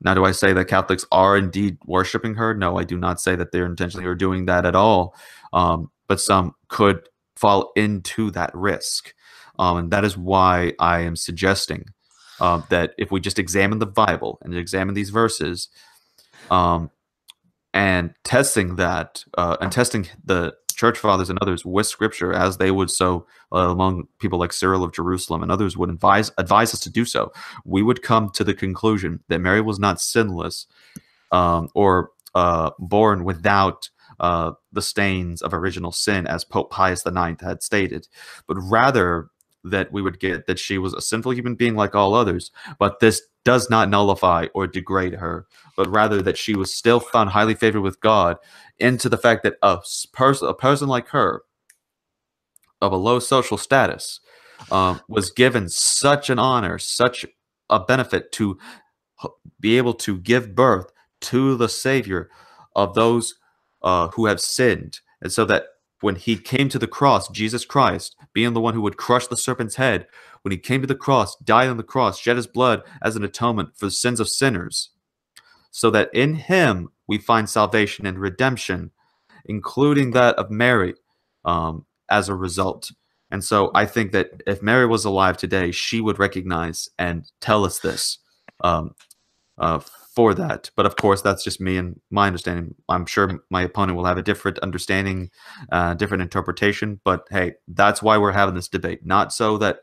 now, do I say that Catholics are indeed worshiping her? No, I do not say that they're intentionally or doing that at all. Um, but some could fall into that risk. Um, and that is why I am suggesting uh, that if we just examine the Bible and examine these verses, um, and testing that uh, and testing the church fathers and others with scripture as they would so uh, among people like Cyril of Jerusalem and others would advise advise us to do so, we would come to the conclusion that Mary was not sinless um, or uh, born without uh, the stains of original sin, as Pope Pius IX had stated, but rather that we would get that she was a sinful human being like all others, but this does not nullify or degrade her, but rather that she was still found highly favored with God into the fact that a person, a person like her, of a low social status, um, was given such an honor, such a benefit to be able to give birth to the Savior of those uh, who have sinned, and so that when he came to the cross, Jesus Christ, being the one who would crush the serpent's head, when he came to the cross, died on the cross, shed his blood as an atonement for the sins of sinners, so that in him we find salvation and redemption, including that of Mary um, as a result. And so I think that if Mary was alive today, she would recognize and tell us this. Um, uh, for that. But of course, that's just me and my understanding. I'm sure my opponent will have a different understanding, uh, different interpretation. But hey, that's why we're having this debate. Not so that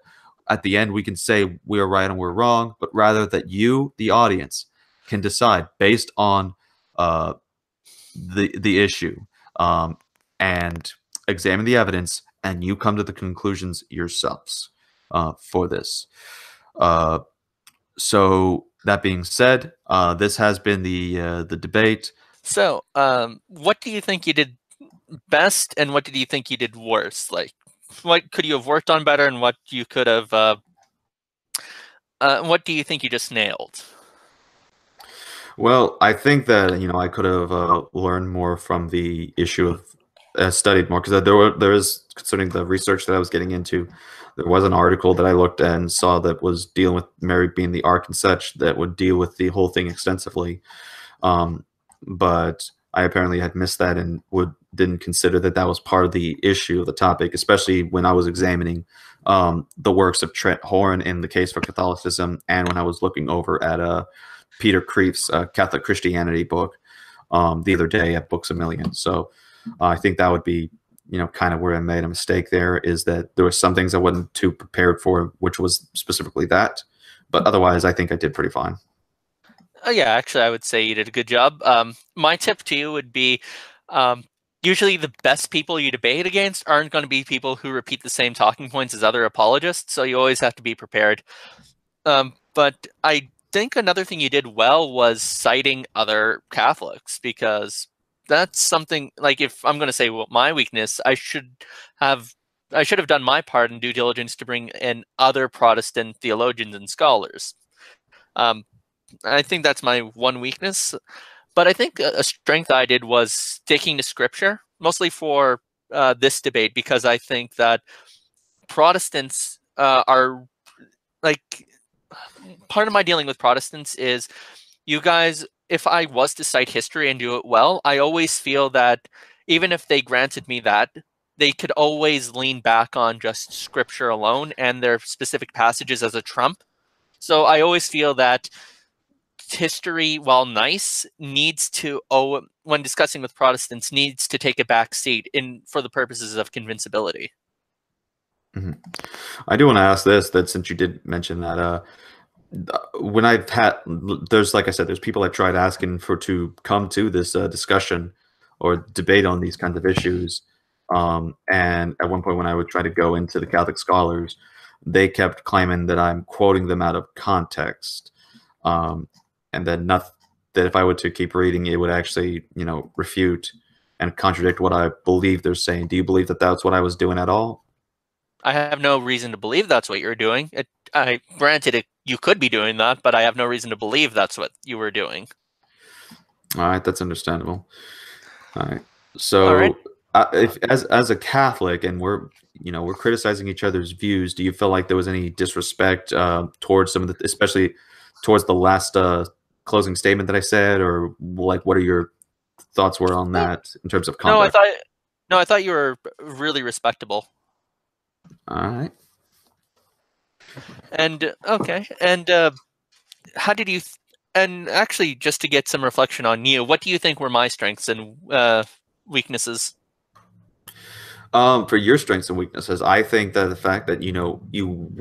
at the end we can say we're right and we're wrong, but rather that you, the audience, can decide based on uh, the the issue um, and examine the evidence, and you come to the conclusions yourselves uh, for this. Uh, so that being said, uh, this has been the uh, the debate. So, um, what do you think you did best, and what did you think you did worse? Like, what could you have worked on better, and what you could have? Uh, uh what do you think you just nailed? Well, I think that you know I could have uh, learned more from the issue of uh, studied more because there were there is concerning the research that I was getting into there was an article that I looked and saw that was dealing with Mary being the ark and such that would deal with the whole thing extensively. Um, but I apparently had missed that and would didn't consider that that was part of the issue of the topic, especially when I was examining um, the works of Trent Horn in the case for Catholicism, and when I was looking over at uh, Peter Kreeft's uh, Catholic Christianity book um, the other day at Books a Million. So uh, I think that would be you know, kind of where I made a mistake there is that there were some things I wasn't too prepared for, which was specifically that. But otherwise, I think I did pretty fine. Oh, yeah, actually, I would say you did a good job. Um, my tip to you would be um, usually the best people you debate against aren't going to be people who repeat the same talking points as other apologists. So you always have to be prepared. Um, but I think another thing you did well was citing other Catholics because that's something like if I'm going to say well, my weakness, I should have I should have done my part in due diligence to bring in other Protestant theologians and scholars. Um, I think that's my one weakness, but I think a strength I did was sticking to Scripture, mostly for uh, this debate, because I think that Protestants uh, are like part of my dealing with Protestants is you guys if I was to cite history and do it well, I always feel that even if they granted me that, they could always lean back on just scripture alone and their specific passages as a trump. So I always feel that history, while nice, needs to oh when discussing with Protestants needs to take a back seat in for the purposes of convincibility. Mm-hmm. I do want to ask this that since you did mention that, uh, when I've had, there's like I said, there's people I've tried asking for to come to this uh, discussion or debate on these kinds of issues. Um, and at one point, when I would try to go into the Catholic scholars, they kept claiming that I'm quoting them out of context, um, and that not that if I were to keep reading, it would actually, you know, refute and contradict what I believe they're saying. Do you believe that that's what I was doing at all? I have no reason to believe that's what you're doing. It, I granted it, you could be doing that, but I have no reason to believe that's what you were doing. All right, that's understandable. All right, so All right. Uh, if as as a Catholic, and we're you know we're criticizing each other's views, do you feel like there was any disrespect uh, towards some of the, especially towards the last uh, closing statement that I said, or like what are your thoughts were on that in terms of conduct? No, I thought no, I thought you were really respectable. All right. And okay, and uh, how did you? Th- and actually, just to get some reflection on you, what do you think were my strengths and uh, weaknesses? Um, for your strengths and weaknesses, I think that the fact that you know you,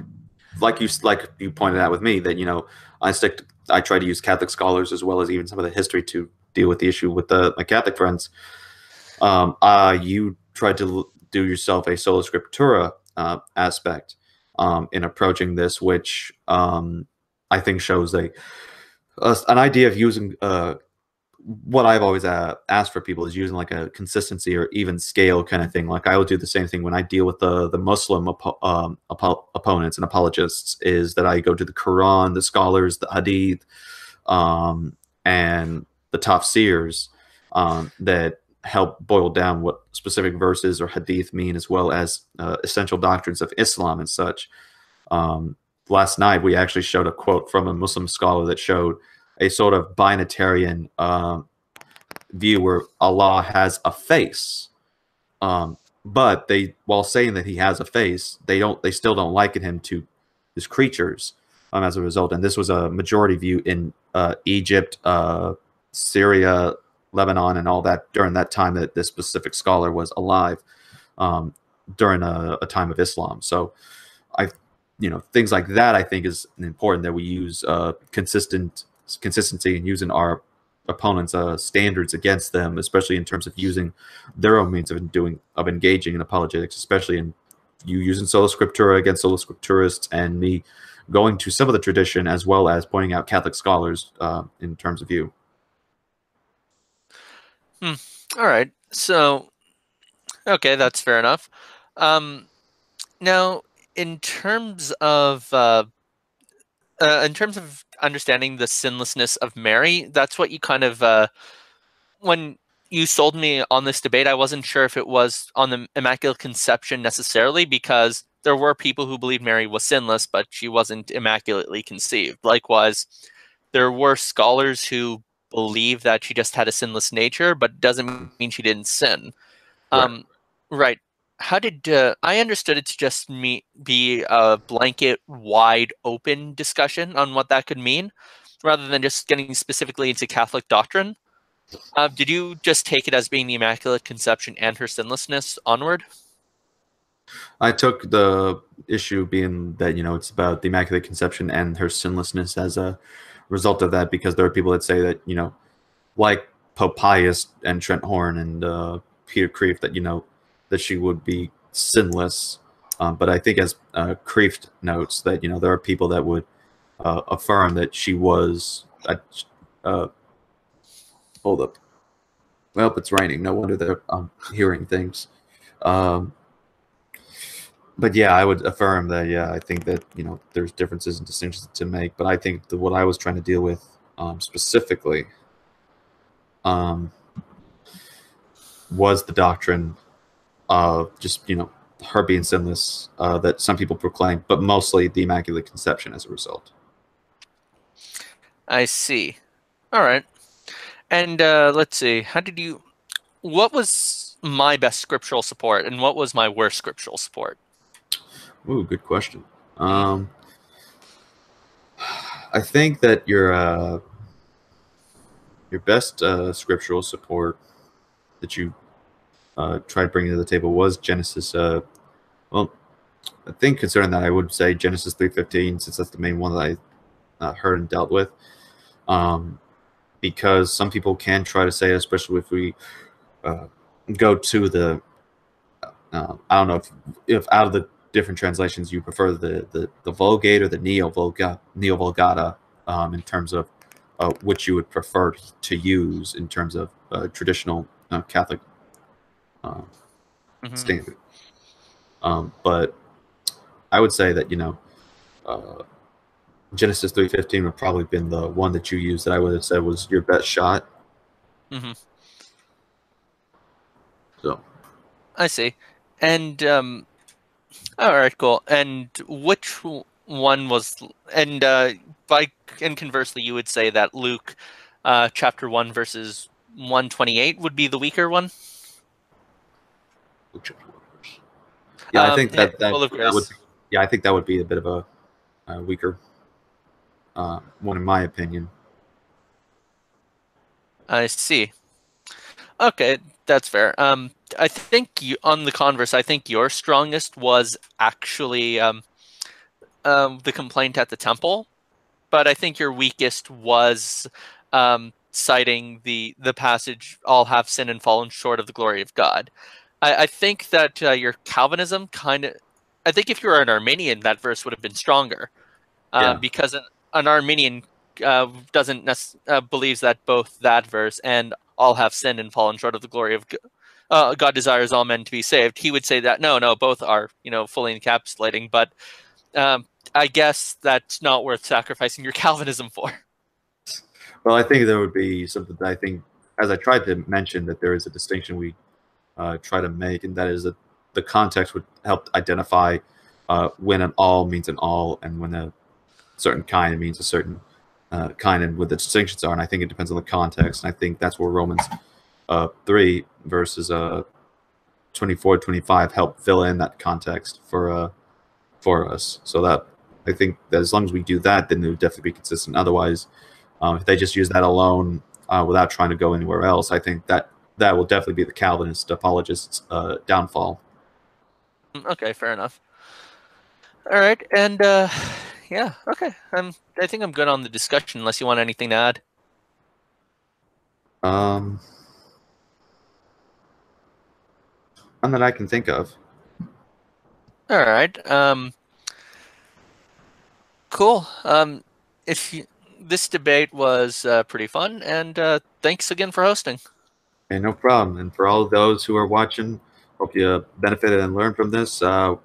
like you like you pointed out with me, that you know I stick. To, I try to use Catholic scholars as well as even some of the history to deal with the issue with the my Catholic friends. Um, uh, you tried to do yourself a sola scriptura uh, aspect um, in approaching this, which um, I think shows a, a, an idea of using uh, what I've always uh, asked for people is using like a consistency or even scale kind of thing. Like I will do the same thing when I deal with the the Muslim um, opponents and apologists. Is that I go to the Quran, the scholars, the Hadith, um, and the tafsirs um, that help boil down what specific verses or hadith mean, as well as uh, essential doctrines of Islam and such. Um, last night, we actually showed a quote from a Muslim scholar that showed a sort of binitarian um, view where Allah has a face. Um, but they, while saying that he has a face, they don't, they still don't liken him to his creatures um, as a result. And this was a majority view in uh, Egypt, uh, Syria, Lebanon and all that during that time that this specific scholar was alive um, during a, a, time of Islam. So I, you know, things like that I think is important that we use uh, consistent consistency and using our opponents' uh, standards against them, especially in terms of using their own means of doing of engaging in apologetics, especially in you using sola scriptura against sola scripturists and me going to some of the tradition as well as pointing out Catholic scholars uh, in terms of you. Hmm. All right. So, okay, that's fair enough. Um, now, in terms of uh, uh, in terms of understanding the sinlessness of Mary, that's what you kind of uh, when you sold me on this debate, I wasn't sure if it was on the Immaculate Conception necessarily, because there were people who believed Mary was sinless, but she wasn't immaculately conceived. Likewise, there were scholars who believe that she just had a sinless nature, but doesn't mean she didn't sin. Um, right. How did uh, I understood it to just me be a blanket, wide open discussion on what that could mean, rather than just getting specifically into Catholic doctrine? Uh, did you just take it as being the Immaculate Conception and her sinlessness onward? I took the issue being that you know it's about the Immaculate Conception and her sinlessness as a result of that because there are people that say that you know, like Pope Pius and Trent Horn and uh, Peter Kreeft, that you know that she would be sinless. Um, but I think as uh, Kreeft notes that you know there are people that would uh, affirm that she was. Uh, hold up. Well, it's raining. No wonder they're um, hearing things. Um, but yeah, I would affirm that. Yeah, I think that you know there's differences and distinctions to make, but I think that what I was trying to deal with um, specifically um, was the doctrine of just you know her being sinless uh, that some people proclaim, but mostly the Immaculate Conception as a result. I see. All right, and uh, let's see. How did you? What was my best scriptural support, and what was my worst scriptural support? Ooh, good question. Um, I think that your uh, your best uh, scriptural support that you uh, tried bringing to the table was Genesis. Uh, well, I think concerning that, I would say Genesis three fifteen, since that's the main one that I uh, heard and dealt with. Um, because some people can try to say, especially if we uh, go to the, uh, I don't know if if out of the different translations you prefer the the, the Vulgate or the Neo Vulgata Neo Vulgata um, in terms of uh, which you would prefer to use in terms of uh, traditional uh, Catholic mm-hmm. standard. Um, but I would say that you know uh, Genesis three fifteen would probably been the one that you used that I would have said was your best shot. Mm-hmm. So, I see, and um, all right, cool. And which one was and uh, by and conversely, you would say that Luke, uh, chapter one verses one twenty eight would be the weaker one. Yeah, I think um, that, that, that would. Yeah, I think that would be a bit of a, a weaker uh, one, in my opinion. I see. Okay, that's fair. Um, I think you, on the converse, I think your strongest was actually um, um, the complaint at the temple, but I think your weakest was um, citing the the passage, "All have sinned and fallen short of the glory of God." I, I think that uh, your Calvinism kind of. I think if you were an Arminian, that verse would have been stronger, uh, yeah. because an, an Arminian uh, doesn't uh, believes that both that verse and all have sinned and fallen short of the glory of God, uh, God desires all men to be saved. He would say that no, no, both are you know fully encapsulating. But um, I guess that's not worth sacrificing your Calvinism for. Well, I think there would be something that I think, as I tried to mention, that there is a distinction we uh, try to make, and that is that the context would help identify uh, when an all means an all, and when a certain kind means a certain uh, kind, and what the distinctions are. And I think it depends on the context. And I think that's where Romans uh, 3 verses uh, 24 25 help fill in that context for uh, for us. So that I think that as long as we do that, then it would definitely be consistent. Otherwise, um, if they just use that alone uh, without trying to go anywhere else, I think that that will definitely be the Calvinist apologists' uh, downfall. Mm, okay, fair enough. All right, and uh, yeah, okay. I'm. I think I'm good on the discussion. Unless you want anything to add. Um, none that I can think of. All right. Um, cool. Um, if you, this debate was uh, pretty fun, and uh, thanks again for hosting. Hey, no problem. And for all those who are watching, hope you benefited and learned from this. Uh,